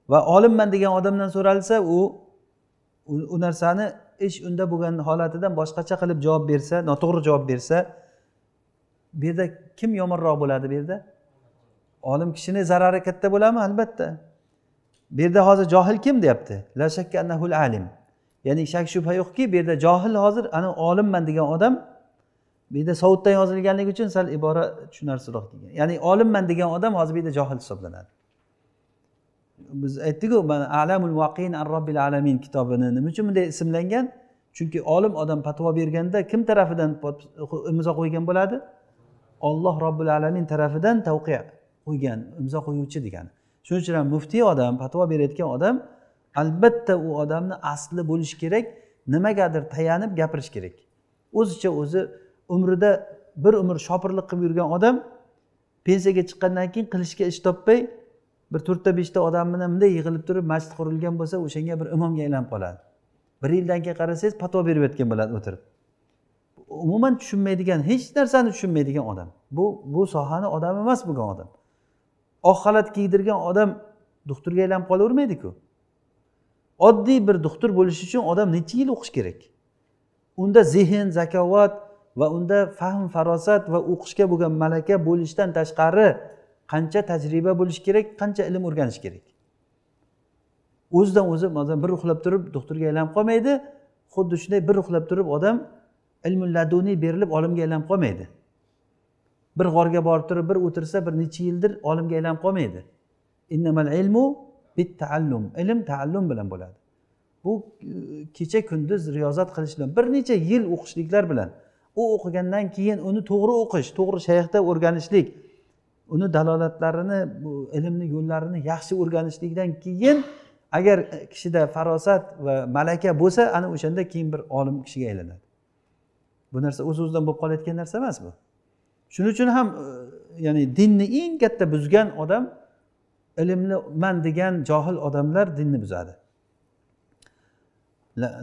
Va olimman degan odamdan so'ralsa u u narsani ish unda bo'lgan holatidan boshqacha qilib javob bersa noto'g'ri javob bersa bu yerda kim yomonroq bo'ladi bu yerda? Olim kishini zarari katta bo'ladimi? Albatta. Bu yerda hozir johil kim deyapti? La shakka annahul alim. Ya'ni shak shubha yo'qki bu yerda johil hozir ana olimman degan odam bu yerda sovutdan yozilganligi uchun sal ibora tushunarsiroq degan. Ya'ni olimman degan odam hozir bu yerda johil hisoblanadi. Biz aytdikku mana alamul vaqin ar robbil alamin kitobini nima uchun bunday ismlangan? Chunki olim odam fatvo berganda kim tarafidan imzo qo'ygan bo'ladi? Olloh robbil alamin tarafidan tavqi qo'ygan imzo qo'yuvchi degani. Shuning uchun ham muftiy odam fatvo berayotgan odam albatta u odamni asli bo'lishi kerak nimagadir tayanib gapirish kerak. O'zicha o'zi umrida bir umr shopirlik qilib yurgan odam pensiyaga chiqqandan keyin qilishga ish topmay bir to'rtta beshta odam bilan bunday yig'ilib turib masjid qurilgan bo'lsa o'shanga bir imomga aylanib qoladi. Bir yildan keyin qarasangiz fatvo berib yotgan bo'ladi o'tirib. Umuman tushunmaydigan hech narsani tushunmaydigan odam. Bu bu sohani odami emas bo'lgan odam. Oq xalat kiydirgan odam doktorga aylanib qolavermaydiku. Oddiy bir doktor bo'lish uchun odam necha yil o'qish kerak? Unda zehn zakovat va unda fahm farosat va o'qishga bo'lgan malaka bo'lishdan tashqari qancha tajriba bo'lishi kerak qancha ilm o'rganish kerak? O'zidan o'zi masalan bir uxlab turib doktorga aylanib qolmaydi xuddi shunday bir uxlab turib odam ilmi laduniy berilib olimga aylanib qolmaydi. Bir g'orga borib turib bir o'tirsa bir necha yildir olimga aylanib qolmaydi. Innamal ilmu bit taallum ilm taallum bilan bo'ladi. Bu e, kecha kunduz riyozat qilish bilan bir necha yil o'qishliklar bilan u o'qigandan keyin uni to'g'ri o'qish to'g'ri shayxda o'rganishlik uni dalolatlarini bu ilmni yo'llarini yaxshi o'rganishlikdan keyin agar kishida farosat va malaka bo'lsa ana o'shanda keyin bir olim kishiga aylanadi. Bu narsa o'z o'zidan bo'lib qolayotgan narsa emas bu. Shuning uchun ham e, ya'ni dinni eng katta buzgan odam ilmli man degan johil odamlar dinni buzadi.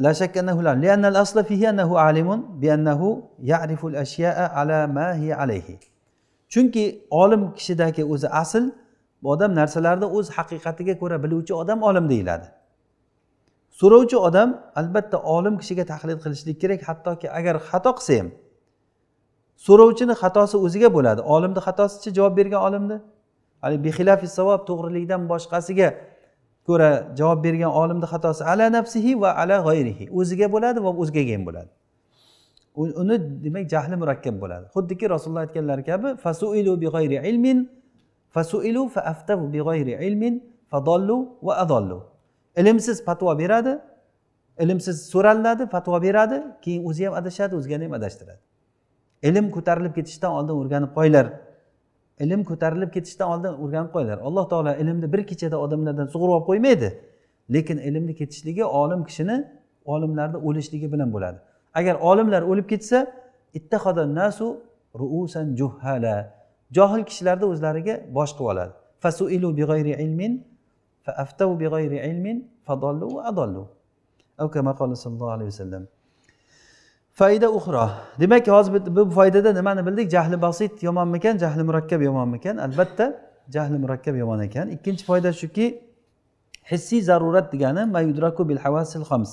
لا شك أنه لا لأن الأصل فيه أنه عالم بأنه يعرف الأشياء على ما هي عليه chunki olim kishidagi o'zi asl bu odam narsalarni o'z haqiqatiga ko'ra biluvchi odam olim deyiladi so'rovchi odam albatta olim kishiga taqlid qilishlik kerak hattoki agar xato qilsa ham so'rovchini xatosi o'ziga bo'ladi olimni xatosichi javob bergan olimni haligi savob to'g'rilikdan boshqasiga ko'ra javob bergan olimni xatosi ala nafsihi va ala g'ayrihi o'ziga bo'ladi va o'zgaga ham bo'ladi. Uni demak jahli murakkab bo'ladi. Xuddiki rasululloh aytganlari kabi fasuilu bi g'ayri ilmin fasuilu fa aftahu bi g'ayri ilmin fadollu va adollu ilmsiz fatvo beradi ilmsiz so'raladi fatvo beradi keyin o'zi ham adashadi o'zgani ham adashtiradi. Ilm ko'tarilib ketishdan oldin o'rganib qo'yinglar. Ilm ko'tarilib ketishdan oldin o'rganib qo'yinglar. Alloh taolo ilmni bir kechada odamlardan sug'urib olib qo'ymaydi lekin ilmni ketishligi olim kishini olimlarni o'lishligi bilan bo'ladi. Agar olimlar o'lib ketsa nasu ruusan juhala johil kishilarni o'zlariga bosh qilib oladi. Fasuilu big'ayri ilmin faaftau big'ayri ilmin fadollu va adollu sallallohu alayhi vasallam foyda uxro demak hozir bu foydada nimani bildik? Jahli basit yomonmikan jahli murakkab yomonmikan? Albatta jahli murakkab yomon ekan. Ikkinchi foyda shuki hissiy zarurat degani mayudraku bil havasil hams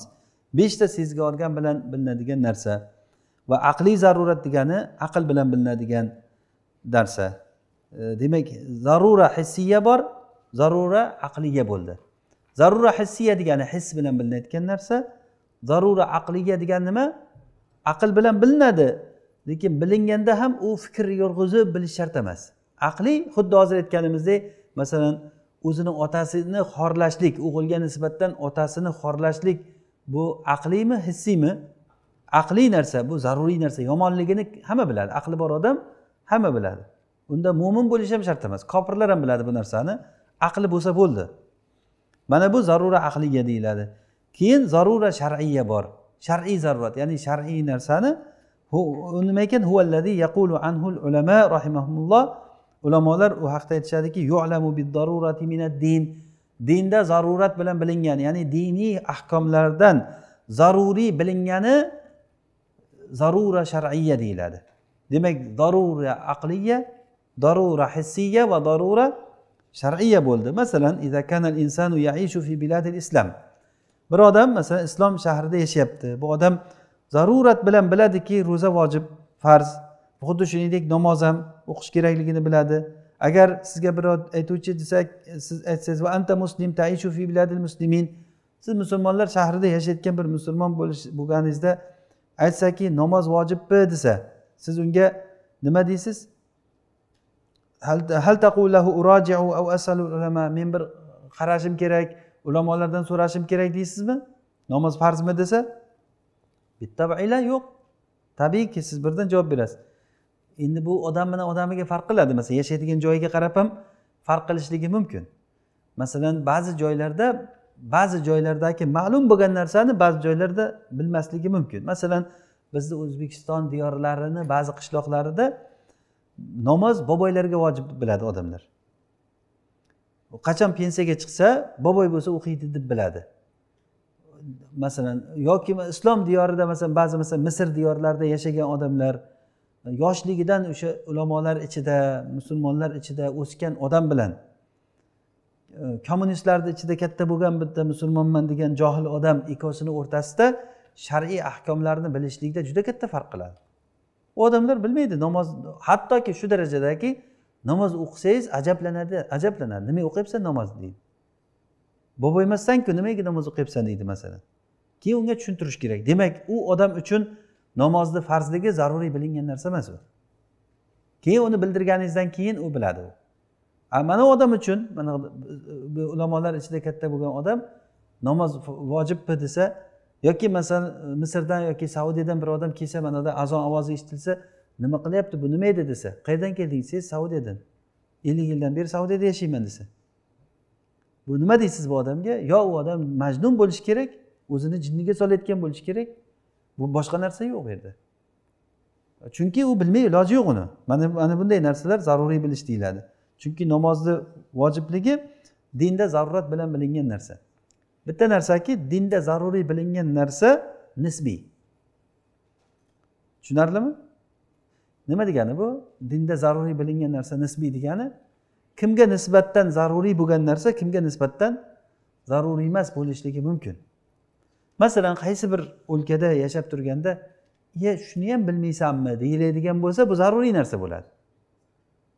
beshta sezgi organ bilan bilinadigan narsa va aqliy zarurat degani aql bilan bilinadigan narsa. E, demak zarura hissiya bor zarura aqliya bo'ldi. Zarura hissiya degani his bilan bilinayotgan narsa zarura aqliya degani nima? Aql bilan bilinadi. Lekin bilinganda ham u fikr yurg'izib bilish shart emas. Aqliy xuddi hozir aytganimizdek masalan o'zini otasini xorlashlik o'g'ilga nisbatan otasini xorlashlik bu aqliymi hissiymi aqliy narsa bu zaruriy narsa yomonligini hamma biladi. Aqli bor odam hamma biladi. Unda mo'min bo'lish ham shart emas. Kofirlar ham biladi bu narsani. Aqli bo'lsa bo'ldi. Mana bu zarura aqliya deyiladi. Keyin zarura shar'iya bor. Shar'iy zarurat ya'ni shar'iy narsani u nima ekan? Huvallazi yaqulu anhul ulama rahimahumulloh. Ulamolar u haqida aytishadiki yu'lamu bid-darurati minad-din dinda zarurat bilan bilingan ya'ni diniy ahkomlardan zaruriy bilingani zarura shar'iya deyiladi. Demak zarura aqliya darura hissiya va zarura shar'iya bo'ldi. Masalan iza kana al-insanu ya'ishu fi biladil islam. Bir odam masalan islom shahrida yashayapti. Bu odam zarurat bilan biladiki ro'za vojib farz. Xuddi shuningdek namoz ham o'qish kerakligini biladi. Agar sizga birov aytuvchi desak siz aytsangiz va anta muslim taishu fi biladil muslimin. Siz musulmonlar shahrida yashayotgan bir musulmon bo'lish bo'lganingizda aytsaki namoz vojibmi? desa siz unga nima deysiz? Hal taqulahu urajiu au asalu ulama. Men bir qarashim kerak. Ulamolardan so'rashim kerak deysizmi? Namoz farzmi desa bitta yo'q. Tabiiyki siz birdan javob berasiz. Endi bu odam bilan odamiga farq qiladi. Masalan yashaydigan joyiga qarab ham farq qilishligi mumkin. Masalan ba'zi joylarda ba'zi joylardagi ma'lum bo'lgan narsani ba'zi joylarda bilmasligi mumkin. Masalan bizni o'zbekiston diyorlarini ba'zi qishloqlarida namoz boboylarga vojib biladi odamlar. Qachon pensiyaga chiqsa boboy bo'lsa o'qiydi deb biladi. Masalan yoki islom diyorida masalan ba'zi masalan misr diyorlarida yashagan odamlar yoshligidan o'sha ulamolar ichida musulmonlar ichida o'sgan odam bilan e, kommunistlarni ichida katta bo'lgan bitta musulmonman degan johil odam ikkovsini o'rtasida shar'iy ahkomlarni bilishlikda juda katta farq qiladi. U odamlar bilmaydi namoz hattoki shu darajadaki namoz o'qisangiz ajablanadi ajablanadi. Nimaga o'qiyapsan namozni deydi. Bobo emassanku nimaga namoz o'qiyapsan deydi masalan. Keyin unga tushuntirish kerak. Demak u odam uchun namozni farzligi zaruriy bilingan narsa emas u. Keyin uni bildirganingizdan keyin u biladi u. Mana u odam uchun mana ulamolar ichida katta bo'lgan odam namoz vojibmi desa yoki masalan misrdan yoki saudiyadan bir odam kelsa manada azon ovozi eshitilsa nima qilyapti bu? Nima edi desa qayerdan kelding? Siz saudiyadan ellik yildan beri saudiyada yashayman desa. Bu nima deysiz bu odamga? Yo u odam majnun bo'lishi kerak o'zini jinniga solayotgan bo'lishi kerak. Bu boshqa narsa yo'q bu yerda. Chunki u bilmay iloji yo'q uni. Mana mana bunday narsalar zaruriy bilish deyiladi. Chunki namozni vojibligi dinda zarurat bilan bilingan narsa. Bitta narsaki dinda zaruriy bilingan narsa nisbiy. Tushunarlimi? Nima degani bu? Dinda zaruriy bilingan narsa nisbiy degani kimga nisbatan zaruriy bo'lgan narsa kimga nisbatan zaruriy emas bo'lishligi mumkin. Masalan qaysi bir o'lkada yashab turganda ye shuni ham bilmaysanmi? deyiladigan bo'lsa bu zaruriy narsa bo'ladi.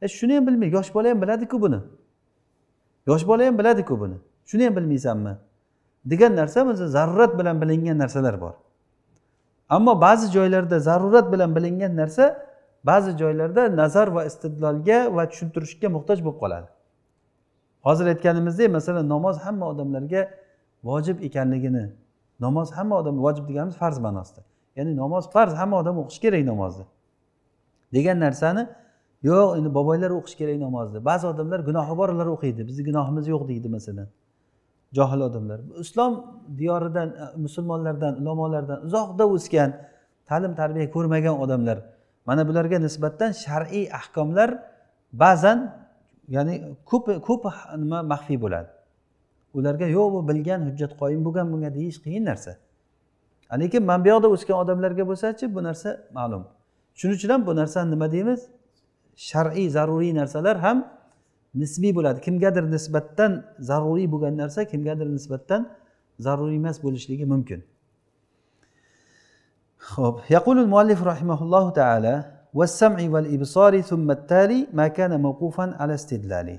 E shuni ham bilmaydi yosh bola ham biladiku buni. Yosh bola ham biladiku buni. Shuni ham bilmaysanmi? degan narsa o'zi zarurat bilan bilingan narsalar bor. Ammo ba'zi joylarda zarurat bilan bilingan narsa ba'zi joylarda nazar va istidlolga va tushuntirishga muhtoj bo'lib qoladi. Hozir aytganimizdek masalan namoz hamma odamlarga vojib ekanligini namoz hamma odam vojib deganimiz farz ma'nosida. Ya'ni namoz farz hamma odam o'qishi kerak namozni degan narsani yo'q endi boboylar o'qishi kerak namozni ba'zi odamlar gunohi borlar o'qiydi bizni gunohimiz yo'q deydi masalan. Johil odamlar. Islom diyoridan musulmonlardan ulamolardan uzoqda o'sgan ta'lim tarbiya ko'rmagan odamlar mana bularga nisbatan shar'iy ahkomlar ba'zan ya'ni ko'p ko'p nima maxfiy bo'ladi. Ularga yo'q bu bilgan hujjat qoyim bo'lgan bunga deyish qiyin narsa. Lekin mana bu yoqda o'sgan odamlarga bo'lsachi bu narsa ma'lum. Shuning uchun ham bu narsani nima deymiz? Shar'iy zaruriy narsalar ham nisbiy bo'ladi. Kimgadir nisbatan zaruriy bo'lgan narsa kimgadir nisbatan zaruriy emas bo'lishligi mumkin. ho'p يقول المؤلف رحمه الله تعالى والسمع والإبصار ثم التالي ما كان موقوفا على استدلاله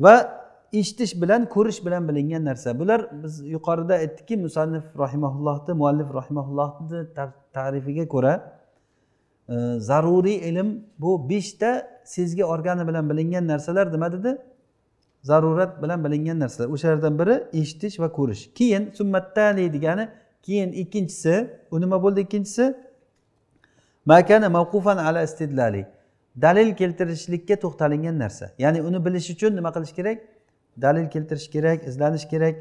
va eshitish bilan ko'rish bilan bilingan narsa bular biz yuqorida aytdikki musannif rahimaullohni muallif rahimaullohni tarifiga ko'ra e, zaruriy ilm bu beshta sezgi organi bilan bilingan narsalar nima dedi zarurat bilan bilingan narsalar o'shalardan biri eshitish va ko'rish keyin summattali degani keyin ikkinchisi u nima bo'ldi ikkinchisi? Makana mavqufan ala istidlali. Dalil keltirishlikka to'xtalingan narsa. Ya'ni uni bilish uchun nima qilish kerak? Dalil keltirish kerak izlanish kerak.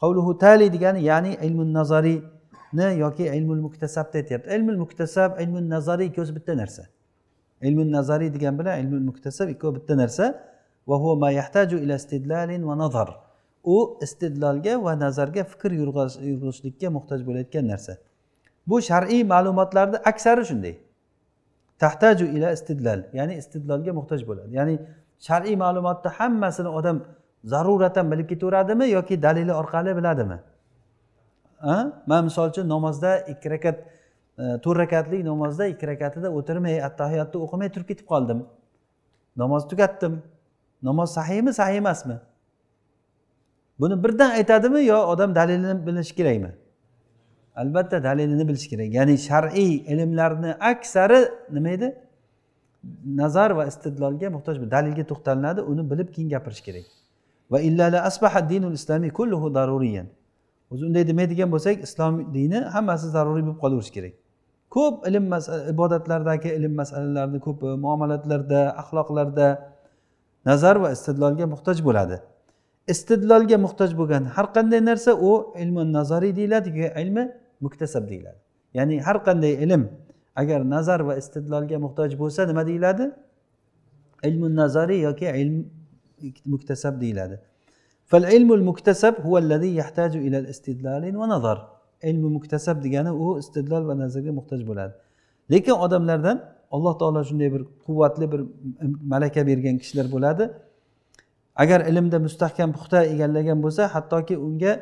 Qavluhu tali degani ya'ni ilmun nazariyni yoki ilmul muktasabni aytyapti. Ilmul muktasab ilmun nazariy ikkovsi bitta narsa. Ilmun nazariy degan bilan ilmul muktasab ikkovi bitta narsa. Va huwa ma yahtaju ila istidlalin va nazar. U istidlolga va nazarga fikr yurg'izishlikka muhtoj bo'layotgan narsa. Bu shar'iy ma'lumotlarni aksari shunday. Tahtaju ila istidlal ya'ni istidlolga muhtoj bo'ladi. Ya'ni shar'iy ma'lumotni hammasini odam zaruratan bilib ketaveradimi yoki dalili orqali biladimi? Man misol uchun namozda ikki rakat e, to'rt rakatlik namozda ikki rakatida o'tirmay attahiyotni o'qimay turib ketib qoldim. Namoz tugatdim. Namoz sahiymi sahiy emasmi? Buni birdan aytadimi yo odam dalilini bilishi kerakmi? Albatta dalilini bilish kerak. Ya'ni shar'iy ilmlarni aksari nima edi? Nazar va istidlolga muhtoj dalilga to'xtalinadi uni bilib keyin gapirish kerak. Va illala asbaha dinul islomiy kulluhu daruriyan. O'zi unday demaydigan bo'lsak islom dini hammasi zaruriy bo'lib qolaverishi kerak. Ko'p ilm ibodatlardagi ilm masalalarni ko'pi muomalatlarda axloqlarda nazar va istidlolga muhtoj bo'ladi. istidlolga muhtoj bo'lgan har qanday narsa u ilmi nazariy deyiladi yoki ilmi muktasab deyiladi ya'ni har qanday ilm agar nazar va istidlolga muhtoj bo'lsa nima deyiladi ilmu nazariy yoki ilm muktasab deyiladi فالعلم المكتسب هو الذي يحتاج إلى الاستدلال ونظر ilmi muktasab degani u istidlol va nazarga muhtoj bo'ladi lekin odamlardan alloh taolo shunday bir quvvatli bir malaka bergan kishilar bo'ladi Agar ilmda mustahkam puxta egallagan bo'lsa hattoki unga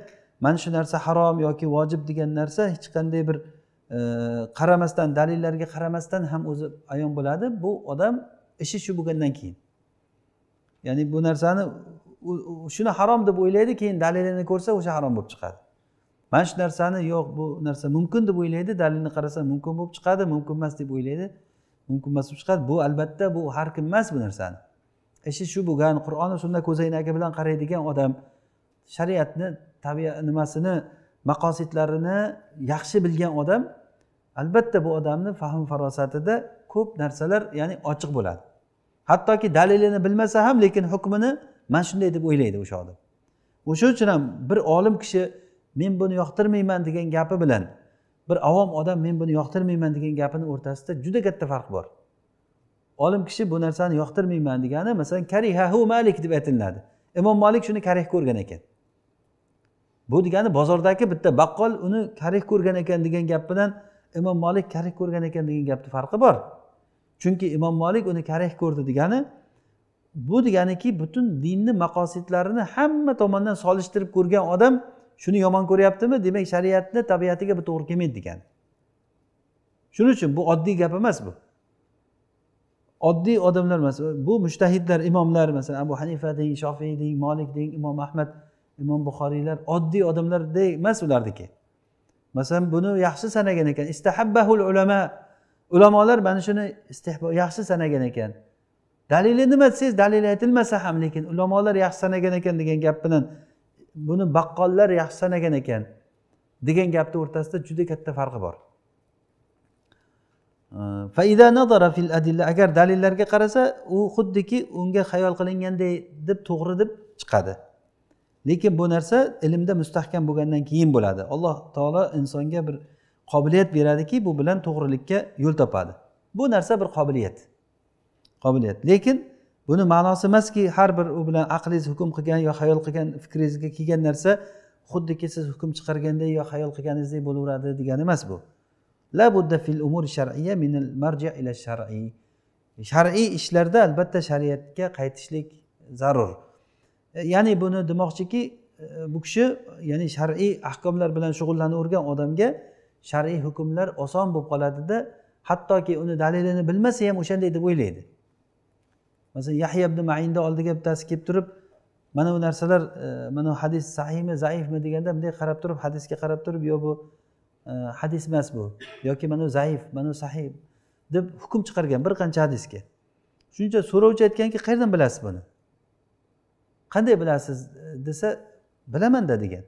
mana shu narsa harom yoki vojib degan narsa hech qanday bir e, qaramasdan dalillarga qaramasdan ham o'zi ayon bo'ladi. Bu odam ishi shu bo'lgandan keyin. Ya'ni bu narsani shuni harom deb o'ylaydi keyin dalilini ko'rsa o'sha harom bo'lib chiqadi. Mana shu narsani yo'q bu narsa mumkin deb o'ylaydi dalilni qarasa mumkin bo'lib chiqadi mumkin emas deb o'ylaydi mumkin emas bo'lib chiqadi. Bu albatta bu har kim emas bu narsani. Ishi shu bo'lgan qur'oni sunna ko'zoynagi bilan qaraydigan odam shariatni tabiat nimasini maqosidlarini yaxshi bilgan odam albatta bu odamni fahm farosatida ko'p narsalar ya'ni ochiq bo'ladi. Hattoki dalilini bilmasa ham lekin hukmini mana shunday deb o'ylaydi o'sha odam. O'sha uchun ham bir olim kishi men buni yoqtirmayman degan gapi bilan bir avom odam men buni yoqtirmayman degan gapini o'rtasida juda katta farq bor. Olim kishi bu narsani yoqtirmayman degani masalan karihahu malik deb aytiladi. Imom molik shuni karih ko'rgan ekan. Bu degani bozordagi bitta baqqol uni karih ko'rgan ekan degan gap bilan imom molik karih ko'rgan ekan degan gapni farqi bor. Chunki imom molik uni karih ko'rdi degani bu deganiki butun dinni maqosidlarini hamma tomondan solishtirib ko'rgan odam shuni yomon ko'ryaptimi? Demak shariatni tabiatiga bu to'g'ri kelmaydi degani. Shuning uchun bu oddiy gap emas bu. Oddiy odamlar emas bu mushtahidlar imomlar masalan abu hanifa deng shofiy deng molik deng imom ahmad imom buxoriylar oddiy odamlardek emas ularniki masalan buni yaxshi sanagan ekan. Istahabbahul ulama. Ulamolar mana shuni yaxshi sanagan ekan. Dalili nima desangiz dalili aytilmasa ham lekin ulamolar yaxshi sanagan ekan degan gap bilan buni baqqollar yaxshi sanagan ekan degan gapni o'rtasida juda katta farqi bor. Agar dalillarga qarasa u xuddiki unga xayol qilinganday deb to'g'ri deb chiqadi. Lekin bu narsa ilmda mustahkam bo'lgandan keyin bo'ladi. Alloh taolo insonga bir qobiliyat beradiki bu bilan to'g'rilikka yo'l topadi. Bu narsa bir qobiliyat. Qobiliyat. Lekin buni ma'nosi emaski har bir u bilan aqlingiz hukm qilgan yo xayol qilgan fikringizga kelgan narsa xuddiki siz hukm chiqarganday yo xayol qilganingizdek bo'laveradi degani emas bu. La budda fil umur shar'iyya minal marja ila shar'iy shar'iy ishlarda albatta shariatga qaytishlik zarur. E, ya'ni buni demoqchiki e, bu kishi ya'ni shar'iy ahkomlar bilan shug'ullanavergan odamga shar'iy hukmlar oson bo'lib qoladida hattoki uni dalilini bilmasa ham o'shanday deb o'ylaydi. Masalan yahya ibn mainni oldiga bittasi kelib turib mana bu narsalar e, mana hadis sahiymi zaifmi? deganda bunday qarab turib hadisga qarab turib yo bu hadis emas bu yoki mana bu zaif mana bu sahiy deb hukm chiqargan bir qancha hadisga shuning uchun so'rovchi aytganki qayerdan bilasiz buni qanday bilasiz desa bilamanda degan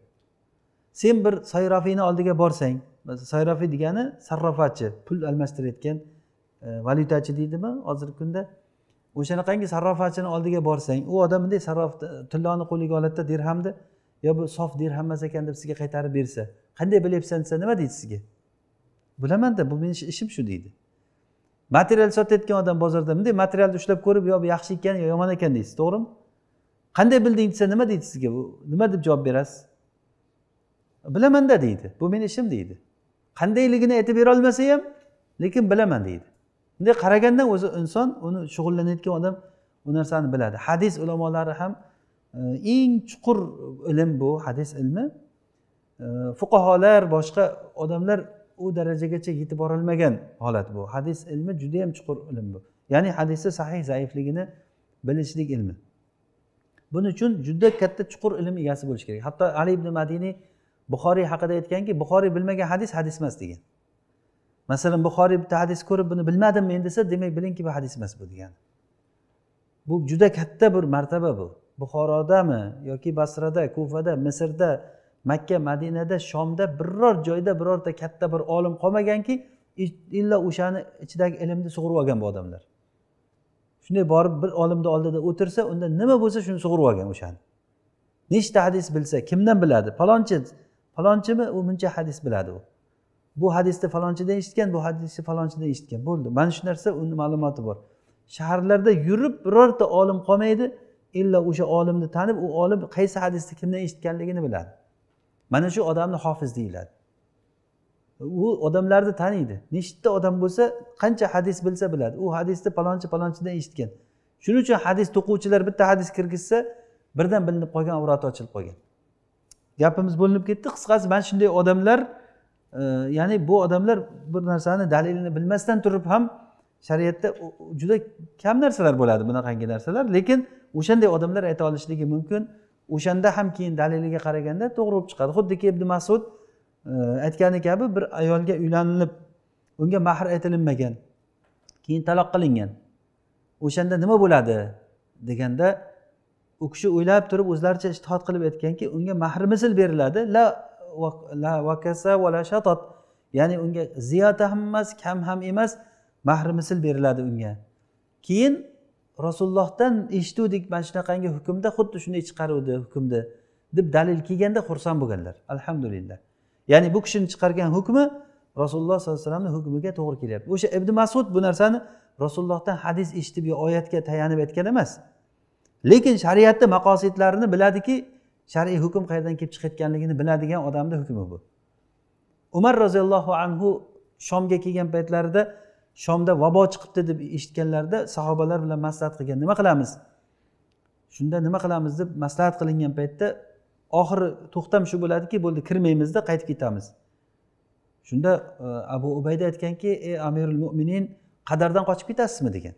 sen bir sayrofiyni oldiga borsang sayrofiy degani sarrofachi pul almashtirayotgan e, valyutachi deydimi hozirgi kunda o'shanaqangi sarrofachini oldiga borsang u odam bunday sarrof tilloni qo'liga oladida dirhamni yo bu sof dirham emas ekan deb sizga qaytarib bersa qanday bilyapsan desa nima deydi sizga? Bilamanda bu meni ishim shu deydi. Material sotayotgan odam bozorda bunday materialni ushlab ko'rib yo bu yaxshi ekan yo yomon ekan deysiz to'g'rimi? Qanday bilding desa nima deydi sizga? Bu nima deb javob berasiz? Bilamanda deydi. Bu meni ishim deydi. Qandayligini aytib berolmasa ham lekin bilaman deydi. Bunday qaragandan o'zi inson uni shug'ullanayotgan odam bu narsani biladi. Hadis ulamolari ham e, eng chuqur ilm bu hadis ilmi. Fuqarolar boshqa odamlar u darajagacha yetib borolmagan holat bu. Hadis ilmi judayam chuqur ilm bu. Ya'ni hadisni sahih zaifligini bilishlik ilmi. Buning uchun juda katta chuqur ilm egasi bo'lish kerak. Hatto ali ibn madiniy buxoriy haqida aytganki buxoriy bilmagan hadis hadis emas degan. Masalan buxoriy bitta hadis ko'rib buni bilmadim men desa demak bilingki bu hadis emas bu degani. Bu juda katta bir martaba bu. Buxorodami yoki basrada kufada misrda makka madinada shomda biror joyda birorta katta bir olim qolmaganki illo o'shani ichidagi ilmni sug'urib olgan bu odamlar. Shunday borib bir olimni oldida o'tirsa unda nima bo'lsa shuni sug'urib olgan o'shani. Nechta hadis bilsa kimdan biladi? Falonchi falonchimi? U muncha hadis biladi u. Bu hadisni falonchidan eshitgan bu hadisni falonchidan eshitgan. Bo'ldi. Mana shu narsa uni ma'lumoti bor. Shaharlarda yurib birorta olim qolmaydi illo o'sha olimni tanib u olim qaysi hadisni kimdan eshitganligini biladi. Mana shu odamni hofiz deyiladi. U odamlarni taniydi. Nechta odam bo'lsa qancha hadis bilsa biladi. U hadisni palonchi palonchidan eshitgan. Shuning uchun hadis to'quvchilar bitta hadis kirgizsa birdan bilinib qolgan avrati ochilib qolgan. Gapimiz bo'linib ketdi. Qisqasi mana shunday odamlar e, ya'ni bu odamlar bir narsani dalilini bilmasdan turib ham shariatda juda kam narsalar bo'ladi bunaqangi narsalar. Lekin o'shanday odamlar ayta olishligi mumkin. O'shanda ham keyin daliliga qaraganda to'g'ri bo'lib chiqadi. Xuddiki ibn masud e, aytgani kabi bir ayolga uylanilib unga mahr aytilinmagan keyin taloq qilingan. O'shanda nima bo'ladi deganda u kishi o'ylab turib o'zlaricha ishtihod qilib aytganki unga mahri misl beriladi. La la vakasa va la shatot ya'ni unga ziyoda ham emas kam ham emas mahri misl beriladi unga. Keyin rasulullohdan eshituvdik mana shunaqangi hukmda xuddi shunday chiqaruvdi hukmni deb dalil kelganda xursand bo'lganlar. Alhamdulillah. Ya'ni bu kishini chiqargan hukmi rasululloh sollallohu alayhi vasallamni hukmiga to'g'ri kelyapti. O'sha ibn masud bu narsani rasulullohdan hadis eshitib yo oyatga tayanib aytgan emas. Lekin shariatni maqosidlarini biladiki shar'iy hukm qayerdan kelib chiqayotganligini biladigan odamni hukmi bu. Umar roziyallohu anhu shomga kelgan paytlarida shomda vabo chiqibdi deb eshitganlarida sahobalar bilan maslahat qilgan. Nima qilamiz? Shunda nima qilamiz deb maslahat qilingan paytda oxiri to'xtam shu bo'ladiki bo'ldi kirmaymizda qaytib ketamiz. Shunda e, abu ubayda aytganki ey amirul mo'minin qadardan qochib ketasizmi? degan.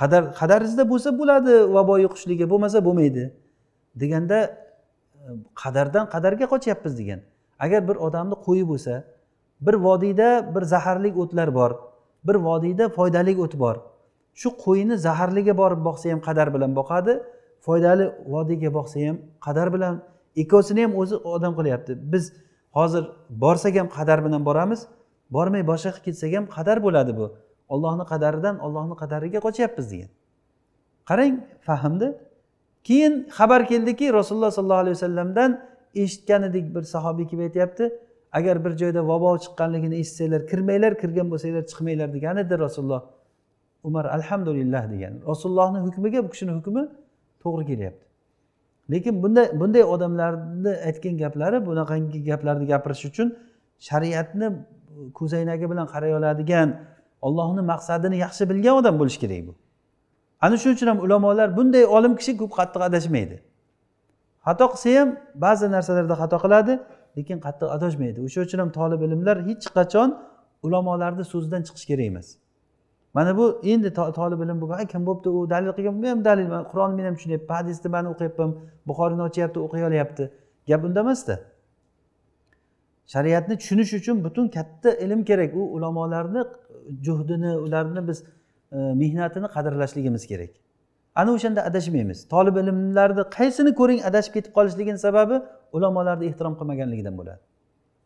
Qadar qadaringizda bo'lsa bo'ladi vabo yuqishligi bo'lmasa bo'lmaydi. deganda qadardan qadarga qochyapmiz degan. Agar bir odamni qo'yi bo'lsa bir vodiyda bir zaharli o'tlar bor bir vodiyda foydali o't bor. Shu qo'yni zaharliga borib boqsa ham qadar bilan boqadi foydali vodiyga boqsa ham qadar bilan. Ikkovsini ham o'zi odam qilyapti. Biz hozir borsak ham qadar bilan boramiz bormay boshqa qilib ketsak ham qadar bo'ladi bu. Ollohni qadaridan ollohni qadariga qochyapmiz degan. Qarang fahmni keyin xabar keldiki rasululloh sollallohu alayhi vasallamdan eshitgan edik bir sahobiy kelib aytyapti? Agar bir joyda vabo chiqqanligini eshitsanglar kirmanglar kirgan bo'lsanglar chiqmanglar degan edi rasululloh. Umar alhamdulillah degan. Rasulullohni hukmiga bu kishini hukmi to'g'ri kelyapti. Lekin bunday bunday odamlarni aytgan gaplari bunaqangi gaplarni gapirish uchun shariatni ko'zoynagi bilan qaray oladigan ollohni maqsadini yaxshi bilgan odam bo'lishi kerak bu. Ana shuning uchun ham ulamolar bunday olim kishi ko'p qattiq adashmaydi. Xato qilsa ham ba'zi narsalarda xato qiladi. Lekin qattiq adashmaydi. O'sha uchun ham tolib ilmlar hech qachon ulamolarni so'zidan chiqish kerak emas. Mana bu endi tolib ilm bo'lgan kim bo'libdi u dalil qilgan? Bu ham dalil. Qur'onni men ham tushunyapman hadisni man o'qiyapman buxoriyni ochyapti o'qiy olyapti. Gap unda emasda. Shariatni tushunish uchun butun katta ilm kerak. U ulamolarni juhdini ularni biz e, mehnatini qadrlashligimiz kerak. Ana o'shanda adashmaymiz. Tolib ilmlarni qaysini ko'ring adashib ketib qolishligini sababi ulamolarni ehtirom qilmaganligidan bo'ladi.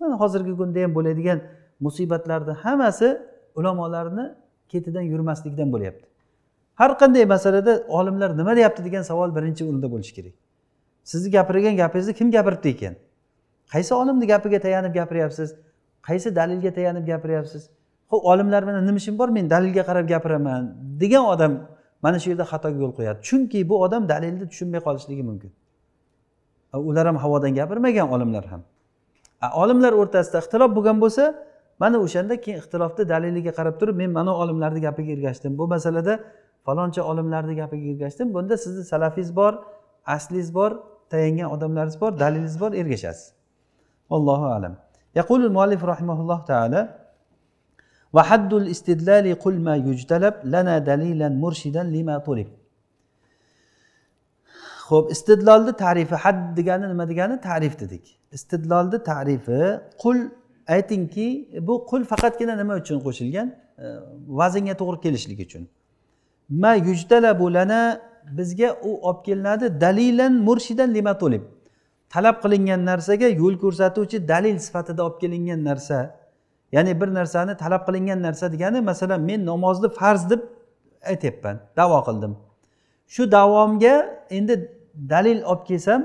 Mana hozirgi kunda ham bo'ladigan musibatlarni hammasi ulamolarni ketidan yurmaslikdan bo'lyapti. Har qanday masalada olimlar nima deyapti degan savol birinchi o'rinda bo'lishi kerak. Sizni gapirgan gapingizni kim gapiribdi ekan? Qaysi olimni gapiga tayanib gapiryapsiz? Qaysi dalilga tayanib gapiryapsiz? Ho'p olimlar bilan nima ishim bor men dalilga qarab gapiraman degan odam mana shu yerda xatoga yo'l qo'yadi. Chunki bu odam dalilni tushunmay qolishligi mumkin. ular ham havodan gapirmagan olimlar ham olimlar o'rtasida ixtilof bo'lgan bo'lsa mana o'shanda keyin ixtilofni daliliga qarab turib men mana olimlarni gapiga ergashdim bu masalada faloncha olimlarni gapiga ergashdim bunda sizni salafingiz bor aslingiz bor tayangan odamlaringiz bor dalilingiz bor ergashasiz allohu alam يقول المؤلف رحمه الله تعالى وحد الاستدلال قل ما يجتلب لنا دليلا مرشدا لما طلب ho'p istidlolni tarifi had degani nima degani? Tarif dedik. Istidlolni tarifi qul aytingki bu qul faqatgina nima uchun qo'shilgan? E, vaznga to'g'ri kelishligi uchun. Ma yujtalabu lana bizga u olib kelinadi dalilan murshidan lima to'lib talab qilingan narsaga yo'l ko'rsatuvchi dalil sifatida olib kelingan narsa. Ya'ni bir narsani talab qilingan narsa degani masalan men namozni farz deb aytyapman davo qildim. Shu davomga endi dalil olib kelsam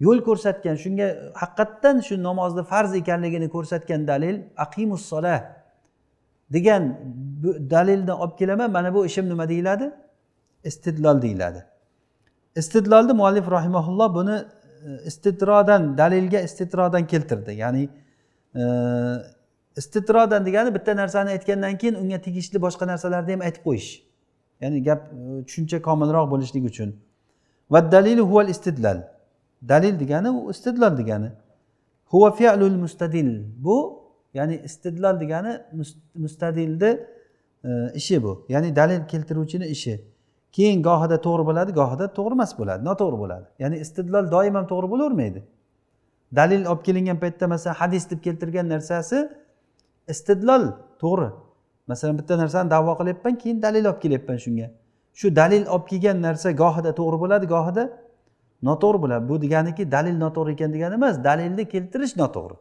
yo'l ko'rsatgan shunga haqiqatdan shu namozni farz ekanligini ko'rsatgan dalil aqimus sola degan dalilni olib kelaman mana bu ishim nima deyiladi? Istidlol deyiladi. Istidlolni muallif rahimaulloh buni e, istidrodan dalilga istidrodan keltirdi. Ya'ni e, istidrodan degani bitta narsani aytgandan keyin unga tegishli boshqa narsalarni ham aytib qo'yish. Ya'ni gap e, tushuncha komilroq bo'lishligi uchun. Va dalilu huval istidlal. Dalil degani u istidlol degani. Huva fi'lul mustadil. Bu ya'ni istidlol degani mustadilni e, ishi bu. Ya'ni dalil keltiruvchini ishi. Keyin gohida to'g'ri bo'ladi gohida to'g'ri emas bo'ladi noto'g'ri bo'ladi. Ya'ni istidlol doim ham to'g'ri bo'lavermaydi dalil olib kelingan paytda masalan hadis deb keltirgan narsasi istidlol to'g'ri. Masalan bitta narsani davo qilyapman keyin dalil olib kelyapman shunga. Shu dalil olib kelgan narsa gohida to'g'ri bo'ladi gohida noto'g'ri bo'ladi. Bu deganiki dalil noto'g'ri ekan degani emas dalilni keltirish noto'g'ri.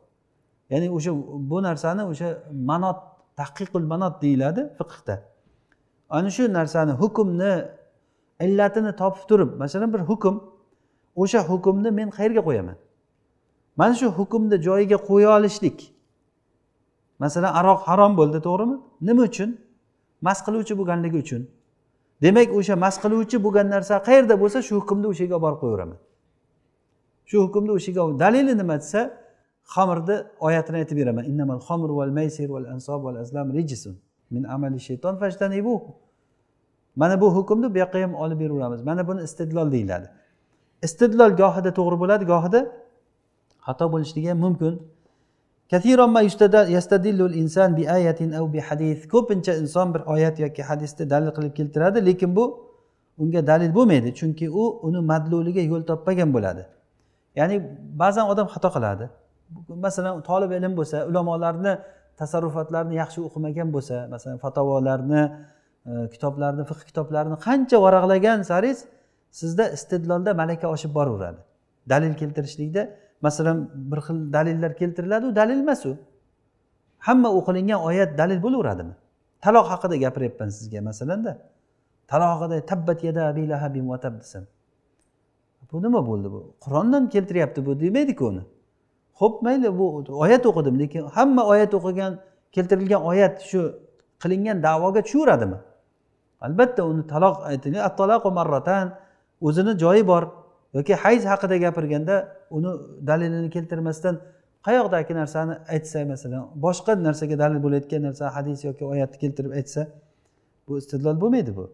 Ya'ni o'sha bu narsani o'sha manot tahqiqul manot deyiladi fiqhda. Ana shu narsani hukmni illatini topib turib masalan bir hukm o'sha hukmni men qayerga qo'yaman. Mana shu hukmni joyiga qo'ya olishlik masalan aroq harom bo'ldi to'g'rimi? Nima uchun? Mast qiluvchi bo'lganligi uchun. Demak o'sha mast qiluvchi bo'lgan narsa qayerda bo'lsa shu hukmni o'sha yerga olib borib qo'yaveraman. Shu hukmni o'sha yerga dalili nima desa xamirni oyatini aytib beraman. Innamal xamr val maysir val ansob val azlam rijisun min amali shayton fashtanibu mana bu hukmni bu yoqqa ham olib beraveramiz. Mana buni istidlol deyiladi. Istidlol gohida to'g'ri bo'ladi gohida xato bo'lishligi ham mumkin. Ko'pincha inson bir oyat yoki hadisni dalil qilib keltiradi lekin bu unga dalil bo'lmaydi chunki u uni madluliga yo'l topmagan bo'ladi. Ya'ni ba'zan odam xato qiladi. Masalan tolib ilm bo'lsa ulamolarni tasarrufotlarini yaxshi o'qimagan bo'lsa masalan fatavolarni e, kitoblarni fiq kitoblarini qancha varaqlagan sariz sizda istidlolda malaka oshib boraveradi. Dalil keltirishlikda masalan bir xil dalillar keltiriladi u dalil emas u. Hamma o'qilingan oyat dalil bo'laveradimi? Taloq haqida gapiryapman sizga masalanda. Taloq haqida tabbat yada abi vatab desam. Bu nima bo'ldi bu? Qur'ondan keltiryapti bu demaydiku uni. Ho'p mayli bu oyat o'qidim lekin hamma oyat o'qigan keltirilgan oyat shu qilingan davoga tushaveradimi albatta uni taloq aytilgan o'zini joyi bor. Yoki hayz haqida gapirganda uni dalilini keltirmasdan qayoqdagi narsani aytsa masalan boshqa narsaga dalil bo'layotgan narsa hadis yoki oyatni keltirib aytsa bu istidlol bo'lmaydi bu.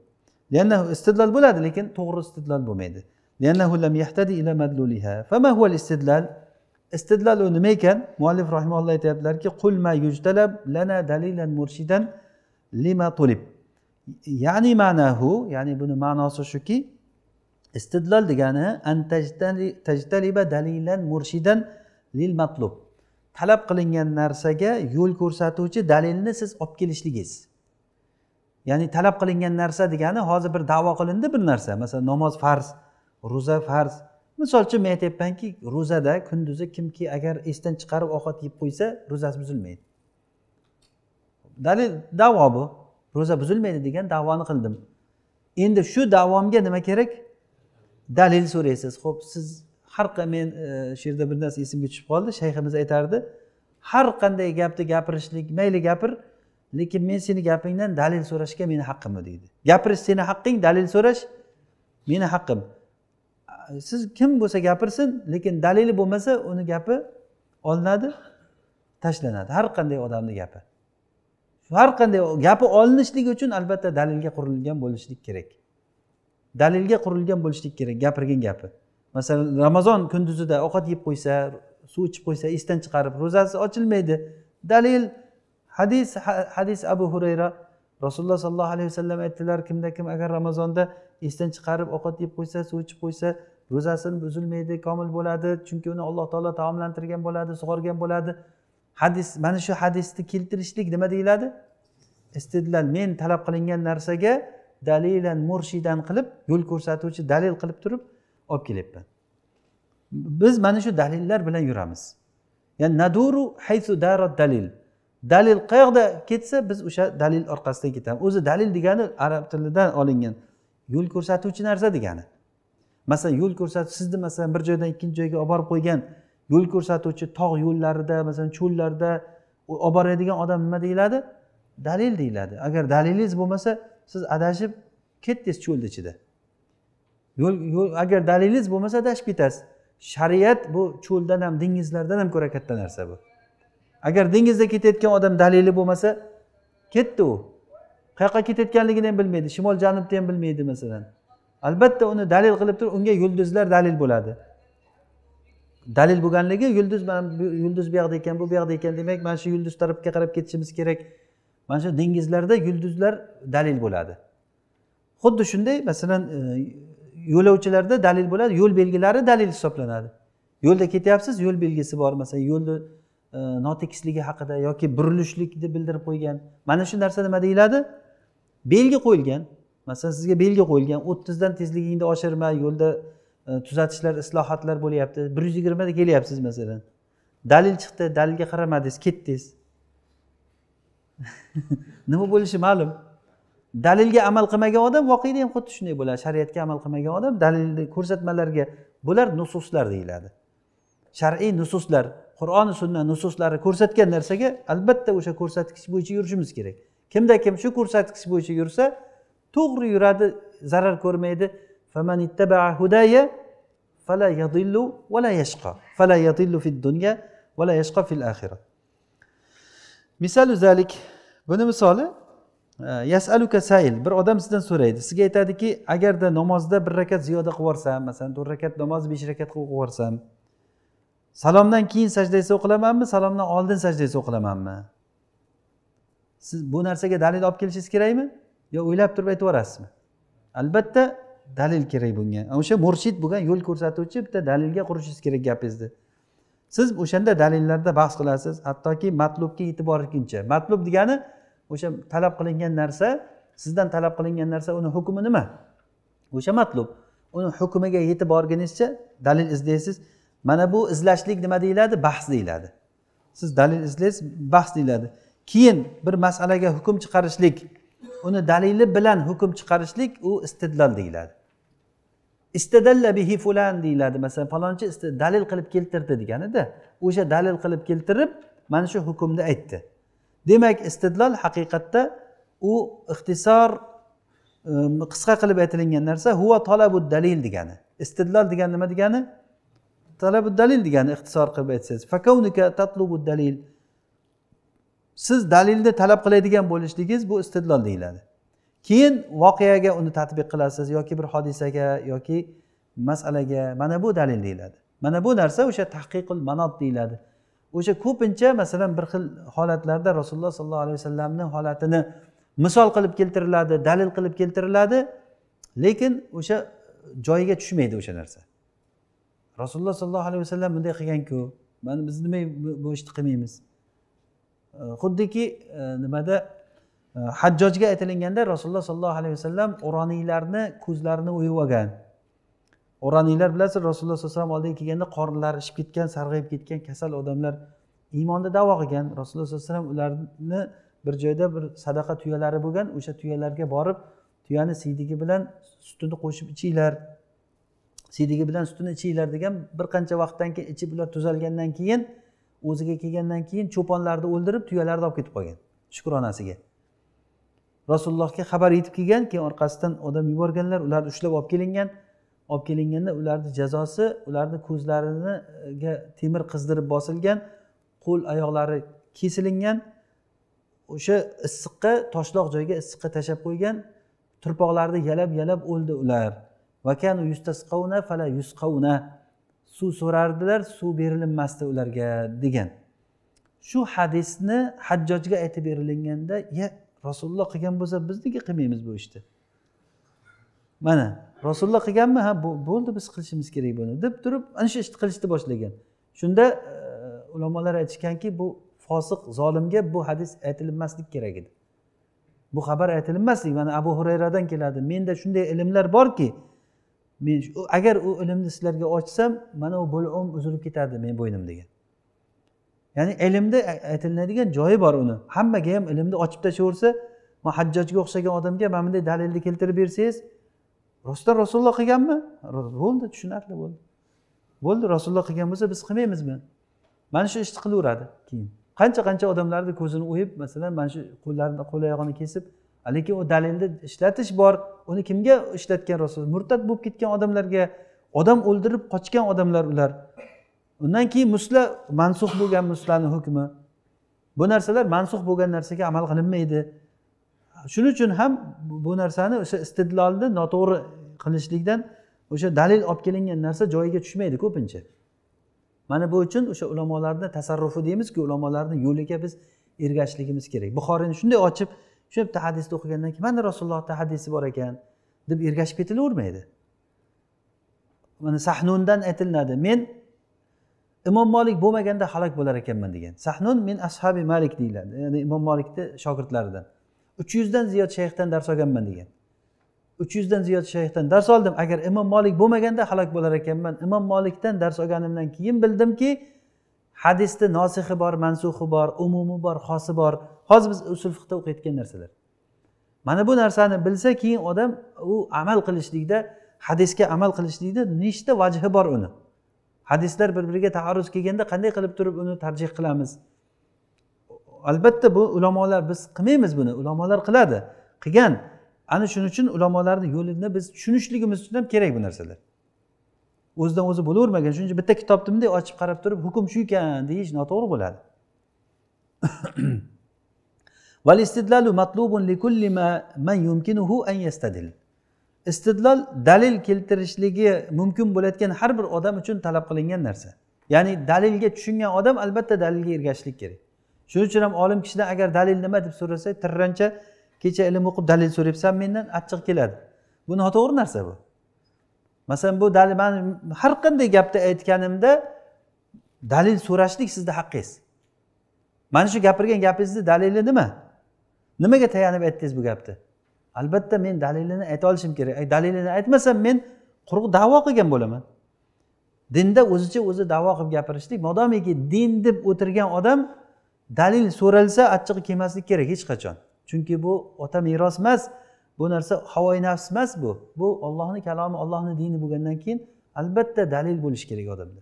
Istidlol bo'ladi lekin to'g'ri istidlol bo'lmaydi. Istidlol u nima ekan? Muallif rahimalloh aytyaptilarki qul ma yujtalab lana dalilan murshidan lima tulib. Ya'ni ma'nahu ya'ni buni ma'nosi shuki istidlol degani tajtaliba dalilan murshidan lil matlub. Talab qilingan narsaga yo'l ko'rsatuvchi dalilni siz olib kelishligingiz ya'ni talab qilingan narsa degani hozir bir davo qilindi bir narsa. Masalan namoz farz ro'za farz. Misol uchun men aytyapmanki ro'zada kunduzi kimki agar esdan chiqarib ovqat yeb qo'ysa ro'zasi buzilmaydi. Dalil davo bu. Ro'za buzilmaydi degan davoni qildim. Endi shu davomga nima kerak? Dalil so'raysiz. Ho'p siz har men e, shu yerda bir narsa esimga tushib qoldi. Shayximiz aytardi har qanday gapni gapirishlik mayli gapir lekin men seni gapingdan dalil so'rashga meni haqqim deydi. Gapirish seni haqqing dalil so'rash meni haqqim. Siz kim bo'lsa gapirsin lekin dalili bo'lmasa uni gapi olinadi tashlanadi. Har qanday odamni gapi. Har qanday gapi olinishligi uchun albatta dalilga qurilgan bo'lishlik kerak. Dalilga qurilgan bo'lishi kerak gapirgan gapi. Masalan ramazon kunduzida ovqat yeb qo'ysa suv ichib qo'ysa esdan chiqarib ro'zasi ochilmaydi. Dalil hadis hadis abu hurayra rasululloh sollallohu alayhi vasallam aytdilar kimda kim agar ramazonda esdan chiqarib ovqat yeb qo'ysa suv ichib qo'ysa ro'zasi buzilmaydi komil bo'ladi chunki uni alloh taolo taomlantirgan bo'ladi sug'organ bo'ladi. Hadis mana shu hadisni keltirishlik nima deyiladi? Istidlal men talab qilingan narsaga dalilan murshidan qilib yo'l ko'rsatuvchi dalil qilib turib olib kelyapman. Biz mana shu dalillar bilan yuramiz. Ya'ni naduru haysu darat dalil. Dalil qayoqda ketsa biz o'sha dalil orqasidan ketamiz. O'zi dalil degani arab tilidan olingan yo'l ko'rsatuvchi narsa degani. Masalan yo'l ko'rsatuvchi sizni masalan bir joydan ikkinchi joyga olib borib qo'ygan yo'l ko'rsatuvchi tog' yo'llarida masalan cho'llarda olib boradigan odam nima deyiladi? Dalil deyiladi. Agar dalilingiz bo'lmasa siz adashib ketdingiz cho'lni ichida. Yo'l yo'l agar dalilingiz bo'lmasa adashib ketasiz. Shariat bu cho'ldan ham dengizlardan ham ko'ra katta narsa bu. Agar dengizda ketayotgan odam dalili bo'lmasa ketdi u. Qayoqqa ketayotganligini ham bilmaydi shimol janubni ham bilmaydi masalan. Albatta uni dalil qilib turib unga yulduzlar dalil bo'ladi. Dalil bo'lganligi yulduz mana bu yulduz bu yoqda ekan bu bu yoqda ekan demak mana shu yulduz tarafga qarab ketishimiz kerak. Mana shu dengizlarda yulduzlar dalil bo'ladi. Xuddi shunday masalan e, yo'lovchilarda dalil bo'ladi yo'l belgilari dalil hisoblanadi. Yo'lda ketyapsiz yo'l belgisi bor masalan yo'lni e, notekisligi haqida yoki burilishlikni bildirib qo'ygan. Mana shu narsa nima deyiladi? Belgi qo'yilgan. Masalan sizga belgi qo'yilgan. O'ttizdan tezligingni oshirma yo'lda e, tuzatishlar islohotlar bo'lyapti. Bir yuz yigirmada kelyapsiz masalan. Dalil chiqdi dalilga qaramadingiz ketdingiz. [LAUGHS] nima bo'lishi ma'lum? Dalilga amal qilmagan odam voqeda ham xuddi shunday bo'ladi. Shariatga amal qilmagan odam dalilni ko'rsatmalarga bular nususlar deyiladi. Shar'iy nususlar qur'oni sunna nususlari ko'rsatgan narsaga albatta o'sha ko'rsatkich bo'yicha yurishimiz kerak. Kimda kim shu ko'rsatkich bo'yicha yursa to'g'ri yuradi zarar ko'rmaydi. Misalu zalik buni misoli e, yasaluka sayil bir odam sizdan so'raydi. Sizga aytadiki agarda namozda bir rakat ziyoda qilib yuborsam masalan to'rt rakat namoz besh rakat qilib yuborsam salomdan keyin sajda esa o'qilamanmi salomdan oldin sajda esa o'qilamanmi? Siz bu narsaga dalil olib kelishingiz kerakmi? Yo o'ylab turib aytib yuborasizmi? Albatta dalil kerak bunga. O'sha murshid bo'lgan yo'l ko'rsatuvchi bitta dalilga qurishingiz kerak gapingizni. Siz o'shanda dalillarda bahs qilasiz hattoki matlubga yetib borguncha matlub degani o'sha talab qilingan narsa sizdan talab qilingan narsa uni hukmi nima? O'sha matlub. Uni hukmiga yetib borgunizcha dalil izlaysiz. Mana bu izlashlik nima deyiladi? Bahs deyiladi. Siz dalil izlaysiz bahs deyiladi. Keyin bir masalaga hukm chiqarishlik uni dalili bilan hukm chiqarishlik u istidlol deyiladi. Istadalla bihi fulan deyiladi. Masalan falonchi dalil qilib keltirdi deganida o'sha dalil qilib keltirib mana shu hukmni aytdi. Demak istidlol haqiqatda u ixtisor um, qisqa qilib aytilingan narsa huva talabu dalil degani. Istidlol degani nima degani? Talabu dalil degani ixtisor qilib aytsangiz. Fakavnika tatlubu dalil. Siz dalilni talab qiladigan bo'lishligingiz bu istidlol deyiladi. Keyin voqeaga uni tadbiq qilasiz yoki bir hodisaga yoki masalaga mana bu dalil deyiladi. Mana bu narsa o'sha tahqiqul manot deyiladi. O'sha ko'pincha masalan bir xil holatlarda rasululloh sollallohu alayhi vasallamni holatini misol qilib keltiriladi dalil qilib keltiriladi lekin o'sha joyiga tushmaydi o'sha narsa. Rasululloh sollallohu alayhi vasallam bunday qilganku mana biz nima bu ishni qilmaymiz? Xuddiki e, nimada? Hajjojga aytilinganda rasululloh sollallohu alayhi vasallam o'roniylarni ko'zlarini o'yib olgan. O'roniylar bilasiz rasululloh sallallohu alayhi vasallam oldiga kelganda qornlari ishib ketgan sarg'ayib ketgan kasal odamlar iymonni davo qilgan. Rasululloh sallallohu alayhi vasallam ularni bir joyda bir sadaqa tuyalari bo'lgan o'sha tuyalarga borib tuyani siydigi bilan sutini qo'shib ichinglar siydigi bilan sutini ichinglar degan bir qancha vaqtdan keyin ichib ular tuzalgandan keyin o'ziga kelgandan keyin cho'ponlarni o'ldirib tuyalarni olib ketib qolgan shukronasiga rasulullohga xabar yetib kelgan keyin orqasidan odam yuborganlar ularni ushlab olib kelingan olib kelinganda ularni jazosi ularni ko'zlariga temir qizdirib bosilgan qo'l oyoqlari kesilingan o'sha issiqqa toshloq joyga issiqqa tashlab qo'ygan turpoqlarni yalab yalab o'ldi ular. Suv so'rardilar suv berilinmasdi ularga degan. Shu hadisni hajjojga aytib berilganda ya rasululloh qilgan bo'lsa biz nega qilmaymiz bu ishni. Mana rasululloh qilganmi? Ha bo'ldi biz qilishimiz kerak buni deb turib ana shu ishni qilishni boshlagan. Shunda e, ulamolar aytishganki bu fosiq zolimga bu hadis aytilinmasligi kerak edi. Bu xabar aytilinmasligi mana abu hurayradan keladi. Menda shunday ilmlar borki men agar u ilmni sizlarga ochsam mana u bulum uzilib ketadi meni bo'ynim degan. Ya'ni ilmni e, aytilinadigan joyi bor uni. Hammaga ham ilmni ochib tashlaversa man hajjojga o'xshagan odamga mana bunday dalilni keltirib bersangiz rostdan rasululloh qilganmi? Bo'ldi tushunarli bo'ldi. Bo'ldi rasululloh qilgan bo'lsa biz qilmaymizmi? Mana shu ishni qilaveradi keyin. Qancha qancha odamlarni ko'zini o'yib masalan mana shu qo'llarini qo'l oyog'ini kesib lekin u dalilni ishlatish bor uni kimga ishlatgan rasul? Murtad bo'lib ketgan odamlarga odam o'ldirib qochgan odamlar ular. Undan keyin musla mansux bo'lgan muslani hukmi bu narsalar mansux bo'lgan narsaga amal qilinmaydi. Shuning uchun ham bu narsani o'sha istidlolni noto'g'ri qilishlikdan o'sha dalil olib kelingan narsa joyiga tushmaydi ko'pincha. Mana bu uchun o'sha ulamolarni tasarrufi deymizku ulamolarni yo'liga biz ergashishligimiz kerak. Buxoriyni shunday ochib shu bitta hadisni o'qigandan keyin mana rasulullohni hadisi bor ekan deb ergashib ketilavermaydi. Mana sahnundan aytilinadi men imom molik bo'lmaganda halok bo'lar ekanman degan. Sahnun men ashabi malik deyiladi. Ya'ni imom molikni shogirdlaridan. Uch yuzdan ziyod shayxdan dars olganman degan. Uch yuzdan ziyod shayxdan dars oldim. Agar imom molik bo'lmaganda halok bo'lar ekanman. Imom molikdan dars olganimdan keyin bildimki hadisni nosihi bor mansuhi bor umumi bor xosi bor. Hozir biz usul fiqda o'qiyotgan narsalar. Mana bu narsani bilsa keyin odam u amal qilishlikda hadisga amal qilishlikda nechta vajhi bor uni? Hadislar bir biriga taarruz kelganda qanday qilib turib uni tarjih qilamiz? Albatta bu ulamolar biz qilmaymiz buni ulamolar qiladi. Qilgan ana shuning uchun ulamolarni yo'lini biz tushunishligimiz uchun ham kerak bu narsalar. O'zidan o'zi bo'lavermagan shuning uchun bitta kitobni bunday ochib qarab turib hukm shu ekan deyish noto'g'ri bo'ladi. Istidlol dalil keltirishligi mumkin bo'layotgan har bir odam uchun talab qilingan narsa. Ya'ni dalilga tushungan odam albatta dalilga ergashishlik kerak. Shuning uchun ham olim kishidan agar dalil nima deb so'rasa tirrancha kecha ilm o'qib dalil so'rayapsan mendan achchiq keladi. Bu noto'g'ri narsa bu. Masalan bu dalil man har qanday gapni aytganimda dalil so'rashlik sizni haqqingiz. Mana shu gapirgan gapingizni dalili nima? Nimaga tayanib aytdingiz bu gapni? Albatta men dalilini ayta olishim kerak. Dalilini aytmasam men quruq davo qilgan bo'laman. Dinda o'zicha o'zi davo qilib gapirishlik modomiki din deb o'tirgan odam dalil so'ralsa achchig'i kelmaslik kerak hech qachon. Chunki bu ota meros emas bu narsa havoyi nafs emas bu. Bu ollohni kalomi ollohni dini bo'lgandan keyin albatta dalil bo'lishi kerak odamda.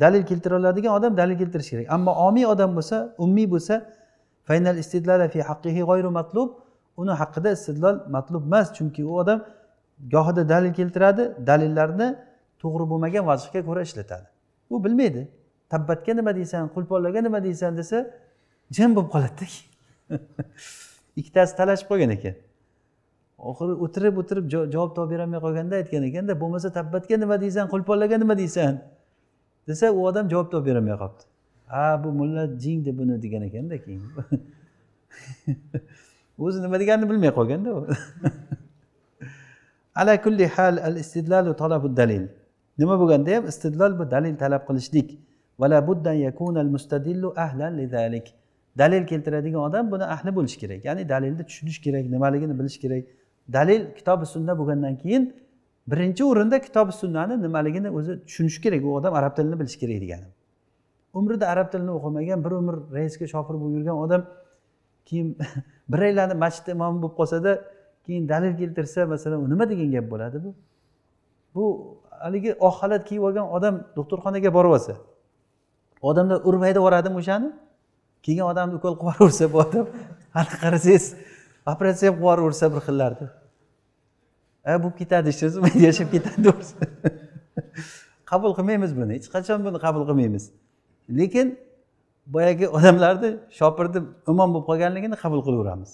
Dalil keltira oladigan odam dalil keltirishi kerak. Ammo omiy odam bo'lsa ummiy bo'lsa faynal istidlala fi haqqihi g'oyru matlub uni haqida istidlol matlub emas chunki u odam gohida dalil keltiradi dalillarni to'g'ri bo'lmagan vajhga ko'ra ishlatadi. U bilmaydi. Tabbatga nima deysan qulponlarga nima deysan desa jim bo'lib qoladida [LAUGHS] ikkitasi talashib qolgan ekan. Oxiri o'tirib o'tirib javob topib berolmay qolganda aytgan ekanda bo'lmasa tabbatga nima deysan qo'lponlarga nima deysan desa u odam javob topib berolmay qolibdi. Ha bu mulla jing deb buni degan ekanda keyin. [LAUGHS] o'zi nima deganini bilmay qolganda u. Ala kulli hal al istidlalu talabu dalil. Nima bo'lganda ham istidlol bu dalil talab qilishlik. Vala buddan yakuna al mustadillu ahlan lidalik dalil keltiradigan odam buni ahli bo'lishi kerak. Ya'ni dalilni tushunish kerak nimaligini bilish kerak. Dalil kitobi sunna bo'lgandan keyin birinchi o'rinda kitobi sunnani nimaligini o'zi tushunishi kerak. U odam arab tilini bilishi kerak degani umrida arab tilini o'qimagan bir umr raisga shofir bo'lib yurgan odam keyin [LAUGHS] bir aylanib masjidda imomi bo'lib qolsada keyin dalil keltirsa masalan u nima degan gap bo'ladi bu? Bu haligi oq xalat kiyib olgan odam doktorxonaga borib olsa odamlar urmaydi yuboradimi o'shani? Keyin odamni ukol qilib yuboraversa bu odam hali qarasangiz operatsiya qilib yuboraversa bir xillarni a bo'lib ketadi hech narsa yashab ketadi [LAUGHS] qabul qilmaymiz buni hech qachon buni qabul qilmaymiz. Lekin boyagi odamlarni shopirni imom bo'lib qolganligini qabul qilaveramiz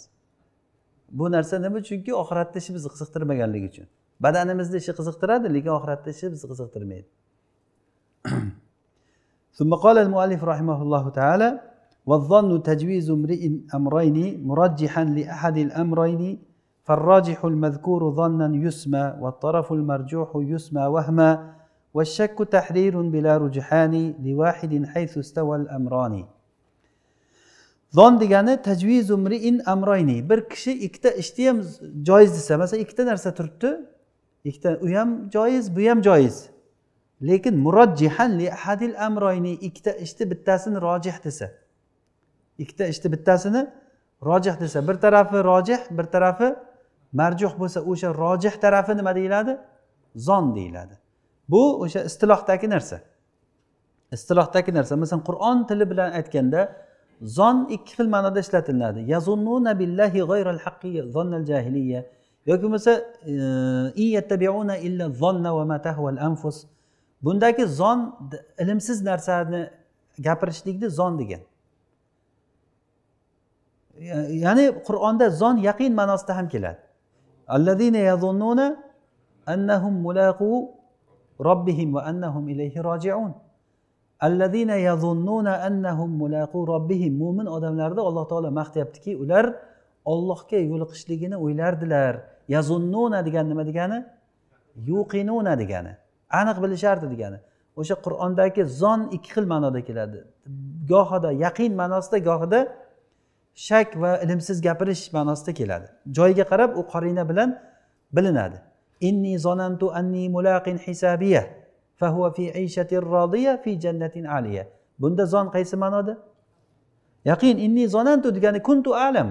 bu narsa nima chunki oxiratni ishi bizni qiziqtirmaganligi uchun badanimizni ishi qiziqtiradi lekin oxiratni ishi bizni qiziqtirmaydi ثم قال المؤلف رحمه الله تعالى والظن تجويز امرئ أمرين مرجحا لأحد الأمرين فالراجح المذكور ظنا يسمى والطرف المرجوح يسمى وهما والشك تحرير بلا رجحان لواحد حيث استوى الأمران zon degani tajvizu mriin amroyni bir kishi ikkita ishni ham joiz desa masalan ikkita narsa turibdi ikkita u ham joiz bu ham joiz lekin murojjihan li ahadil amroyni ikkita ishni bittasini rojih desa ikkita ishni bittasini rojih desa bir tarafi rojih bir tarafi marjuh bo'lsa o'sha rojih tarafi nima deyiladi zon deyiladi bu o'sha istilohdagi narsa. Istilohdagi narsa. Masalan qur'on tili bilan aytganda zon ikki xil ma'noda ishlatiladi. Yazunnuna billahi g'ayral haqqi zonnal jahiliya. Yoki bo'lmasa e, yattabiuna illa zonna va ma tahval anfus. Bundagi zon ilmsiz narsani gapirishlikni zon degan. Ya'ni qur'onda zon yaqin ma'nosida ham keladi. Allazina yazunnuna annahum mulaqu robbihim va annahum ilayhi rojiun allazina yazunnuna annahum mulaqu robbihim mo'min odamlarni alloh taolo maqtayaptiki ular ollohga yo'liqishligini o'ylardilar. yazunnuna degani nima degani? yuqinuna degani. aniq bilishardi degani. o'sha qur'ondagi zon ikki xil ma'noda keladi. gohida yaqin ma'nosida gohida shak va ilmsiz gapirish ma'nosida keladi. joyiga qarab u qorina bilan bilinadi. Inni zonantu anni mulaqin hisabiya fahuva fi ayshatir rodiya fi jannatin aliya bunda zon qaysi ma'noda? Yaqin inni zonantu degani kuntu alam.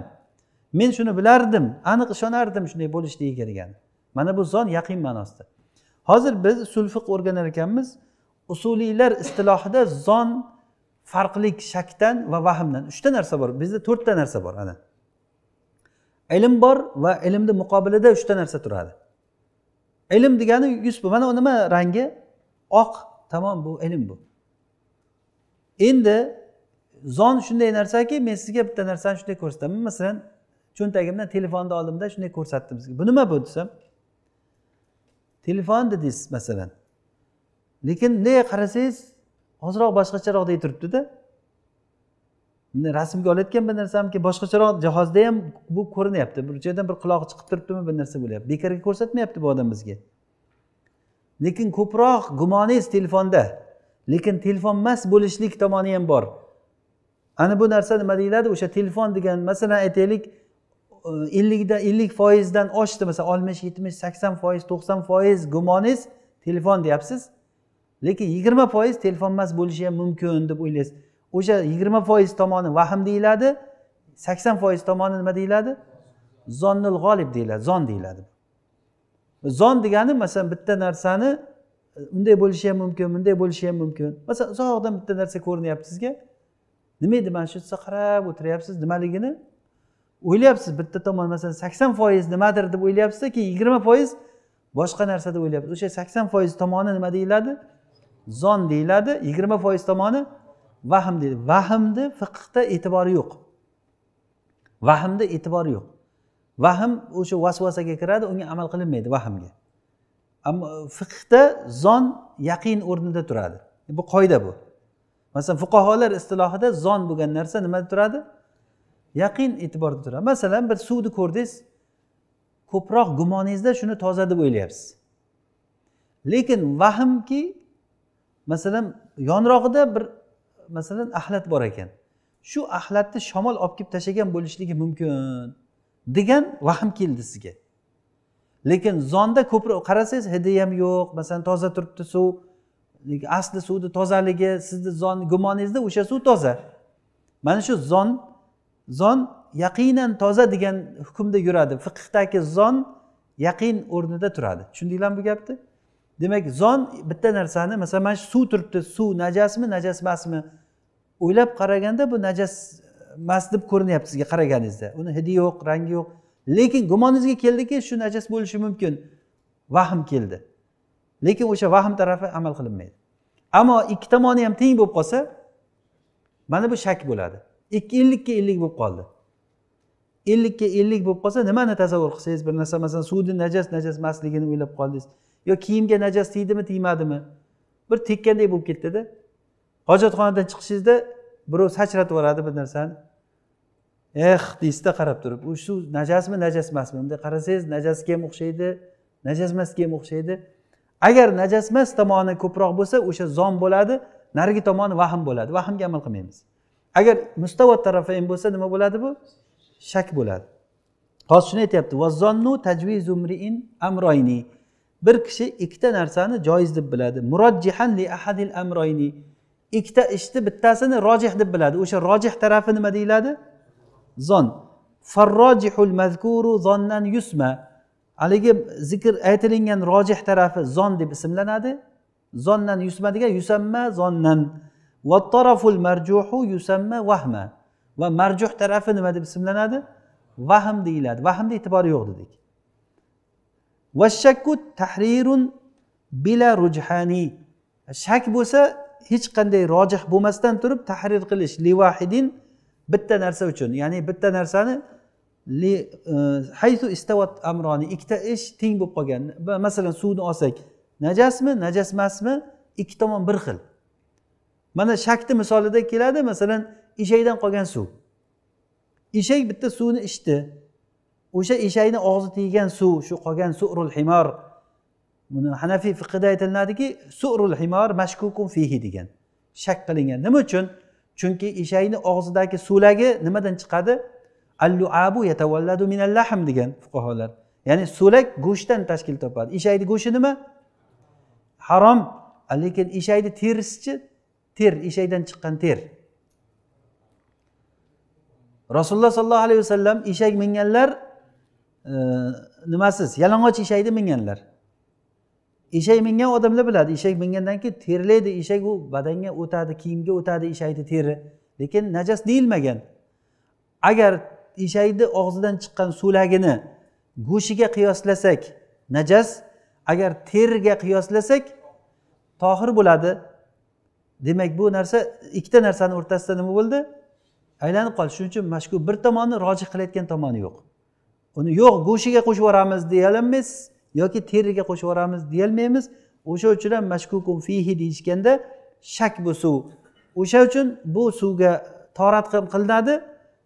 Men shuni bilardim aniq ishonardim shunday bo'lishligiga degani. Mana bu zon yaqin ma'nosida. Hozir biz usul fiq o'rganar ekanmiz. Usuliylar istilohida zon farqlik shakdan va vahmdan uchta narsa bor. Bizda to'rtta narsa bor ana. Ilm bor va ilmni muqobilida uchta narsa turadi. Ilm degani yuz mana u nima rangi? Oq. Tamom bu ilm bu. Endi zon shunday narsaki men sizga bitta narsani shunday ko'rsataman. Masalan cho'ntagimdan telefonni oldimda shunday ko'rsatdim sizga. Bu nima bu desam? Telefon dedingiz masalan. Lekin bunday qarasangiz ozroq boshqacharoq turibdida. Rasmga olayotgan bir narsamki boshqacharoq jihozda ham bu ko'rinyapti. Bir joydan bir qulog'i chiqib turibdimi bir narsa bo'lyapti. Bekorga ko'rsatmayapti bu odam bizga. Lekin ko'proq gumoningiz telefonda. Lekin telefon emas bo'lishlik tomoni ham bor. Ana bu narsa nima deyiladi? O'sha telefon degan masalan aytaylik e, ellikdan ellik foizdan oshdi. Masalan oltmish yetmish sakson foiz to'qson foiz gumoningiz telefon deyapsiz. Lekin yigirma foiz telefon emas bo'lishi ham mumkin deb o'ylaysiz. O'sha yigirma foiz tomoni vahm deyiladi sakson foiz tomoni nima deyiladi? Zonnul g'olib deyiladi zon deyiladi. Zon degani masalan bitta narsani unday bo'lishi ham mumkin bunday bo'lishi ham mumkin. Masalan uzoqdan bitta narsa ko'rinyapti sizga. Nima edi mana shu yerda qarab o'tiryapsiz nimaligini? O'ylayapsiz bitta tomon masalan sakson foiz nimadir deb o'ylayapsizda keyin yigirma foiz boshqa narsa deb o'ylayapsiz. O'sha sakson foiz tomoni nima deyiladi? Zon deyiladi yigirma foiz tomoni vahm deydi vahmni fiqhda e'tibori yo'q. Vahmda e'tibori yo'q. Vahm o'sha vasvasaga kiradi unga amal qilinmaydi vahmga. Ammo fiqhda zon yaqin o'rnida turadi. Bu qoida bu. Masalan fuqarolar istilohida zon bo'lgan narsa nimada turadi? Yaqin e'tiborda turadi. Masalan bir suvni ko'rdingiz ko'proq gumoningizda shuni toza deb o'ylayapsiz. Lekin vahmki masalan yonrog'ida bir masalan axlat bor ekan. Shu axlatni shamol olib kelib tashlagan bo'lishligi mumkin degan vahm keldi sizga. Lekin zonda ko'proq qarasangiz hidi ham yo'q masalan toza turibdi suv. Asli suvni tozaligi sizni zon gumoningizda o'sha suv toza. Mana shu zon zon yaqinan toza degan hukmda yuradi. Fiqhdagi zon yaqin o'rnida turadi. Tushundinglarmi bu gapni? Demak zon bitta narsani masalan mana shu suv turibdi suv najasmi najas emasmi o'ylab qaraganda bu najas emas deb ko'rinyapti sizga qaraganingizda. Uni hidi yo'q rangi yo'q. Lekin gumoningizga keldiki shu najas bo'lishi mumkin. Vahm keldi. Lekin o'sha vahm tarafi amal qilinmaydi. Ammo ikki tomoni ham teng bo'lib qolsa mana bu shak bo'ladi. Ikki ellikka ellik bo'lib qoldi. Ellikka ellik bo'lib qolsa nimani tasavvur qilsangiz bir narsa masalan suvni najas najas emasligini o'ylab qoldingiz. Yo kiyimga najas teydimi tegmadimi bir tekkanday bo'lib ketdida. Hojatxonadan chiqishingizda birov sachratib yuboradi bir narsani. Eh deysizda qarab turib u shu najasmi najas emasmi? bunday qarasangiz najasga ham o'xshaydi najas emasga ham o'xshaydi. Agar najas emas tomoni ko'proq bo'lsa o'sha zom bo'ladi narigi tomoni vahm bo'ladi. Vahmga amal qilmaymiz. Agar mustavat tarafayn bo'lsa nima bo'ladi bu? Shak bo'ladi. Hozir shuni aytyapti. Tajvizumriin amroyni bir kishi ikkita narsani joiz deb biladi. Murojjihan li ahadil amroyni ikkita ishni bittasini rojih deb biladi. O'sha rojih tarafi nima deyiladi? Zon. Farrojihul mazkuru zondan yusma. Haligi zikr aytilingan rojih tarafi zon deb ismlanadi. Zondan yusma degan yusamma zonnan. Taraful marjuhu yusamma vahma va marjuh tarafi nima deb ismlanadi? Vahm deyiladi. Vahmni e'tibori yo'q dedik. Vashakku tahrirun bila rujhani. Shak bo'lsa hech qanday rojih bo'lmasdan turib tahrir qilish livahidin bitta narsa uchun. Ya'ni bitta narsani e, haysu istavat amroni ikkita ish teng bo'lib qolgan. Masalan suvni olsak najasmi najas emasmi ikki tomon bir xil. Mana shakni misolida keladi masalan eshakdan qolgan suv. Eshak bitta suvni ichdi. O'sha eshakni og'zi teggan suv shu qolgan surul himor buni hanafiy fiqida aytiladiki surul himor mashkukun fihi degan. Shak qilingan. Nima uchun? Chunki eshakni og'zidagi so'lagi nimadan chiqadi? Alluabu yatavalladu minal lahm degan fuqarolar. Ya'ni so'lak go'shtdan tashkil topadi. Eshakni go'shti nima? Harom. Lekin eshakni terisichi ter eshakdan chiqqan ter. Rasululloh sollallohu alayhi vasallam eshak minganlar e, nimasiz? Yalang'och eshakni minganlar. Eshak mingan odamlar biladi. Eshak mingandan keyin terlaydi eshak u badanga o'tadi kiyimga o'tadi eshakni teri. Lekin najas deyilmagan. Agar eshakni og'zidan chiqqan so'lagini go'shtiga qiyoslasak najas agar teriga qiyoslasak tohir bo'ladi. Demak bu narsa ikkita narsani o'rtasida nima bo'ldi? Aylanib qoldi. Shuning uchun mashku bir tomonni rojih qilayotgan tomoni yo'q. Uni yo'q go'shtiga qo'shib yuboramiz deyolmaysiz yoki teriga qo'shib yuboramiz deyolmaymiz. O'sha uchun ham mashkukun fihi deyishganda shak bu suv. O'sha uchun bu suvga torat ham qilinadi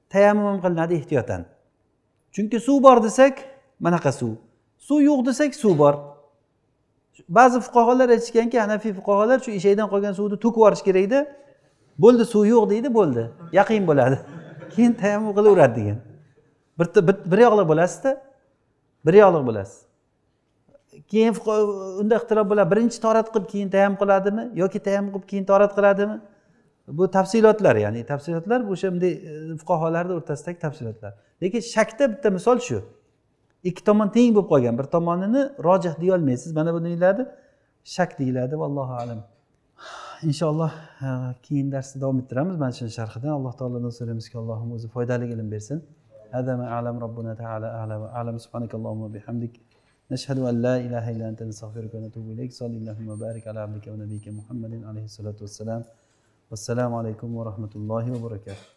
tayammum ham qilinadi ehtiyotan. Chunki suv bor desak manaqa suv. Suv yo'q desak suv bor. Ba'zi fuqarolar aytishganki hanafiy fuqarolar shu eshakdan qolgan suvni to'kib yuborish kerakda bo'ldi suv yo'q deydi bo'ldi. Yaqin bo'ladi. [LAUGHS] Keyin tayammum qilaveradi degan. Bir yoqlik bo'lasizda. Bir yoqliq bo'lasiz. keyin unda ixtilof bo'ladi birinchi torat qilib keyin tayammum qiladimi yoki tayammum qilib keyin torat qiladimi bu tafsilotlar ya'ni tafsilotlar o'sha bunday e, fuqarolarni o'rtasidagi tafsilotlar lekin shakda bitta misol shu ikki tomon teng bo'lib qolgan bir tomonini rojih deyolmaysiz mana bu deyiladi shak deyiladi vallohu alam inshaalloh keyin darsda davom ettiramiz mana shuni sharhidan alloh taolodan so'raymizki allohim o'zi foydali ilm bersin هذا ما أعلم ربنا تعالى أعلى وأعلم سبحانك اللهم وبحمدك نشهد أن لا إله إلا أنت نستغفرك ونتوب إليك. صلى اللهم وبارك على عبدك ونبيك محمد عليه الصلاة والسلام. والسلام عليكم ورحمة الله وبركاته.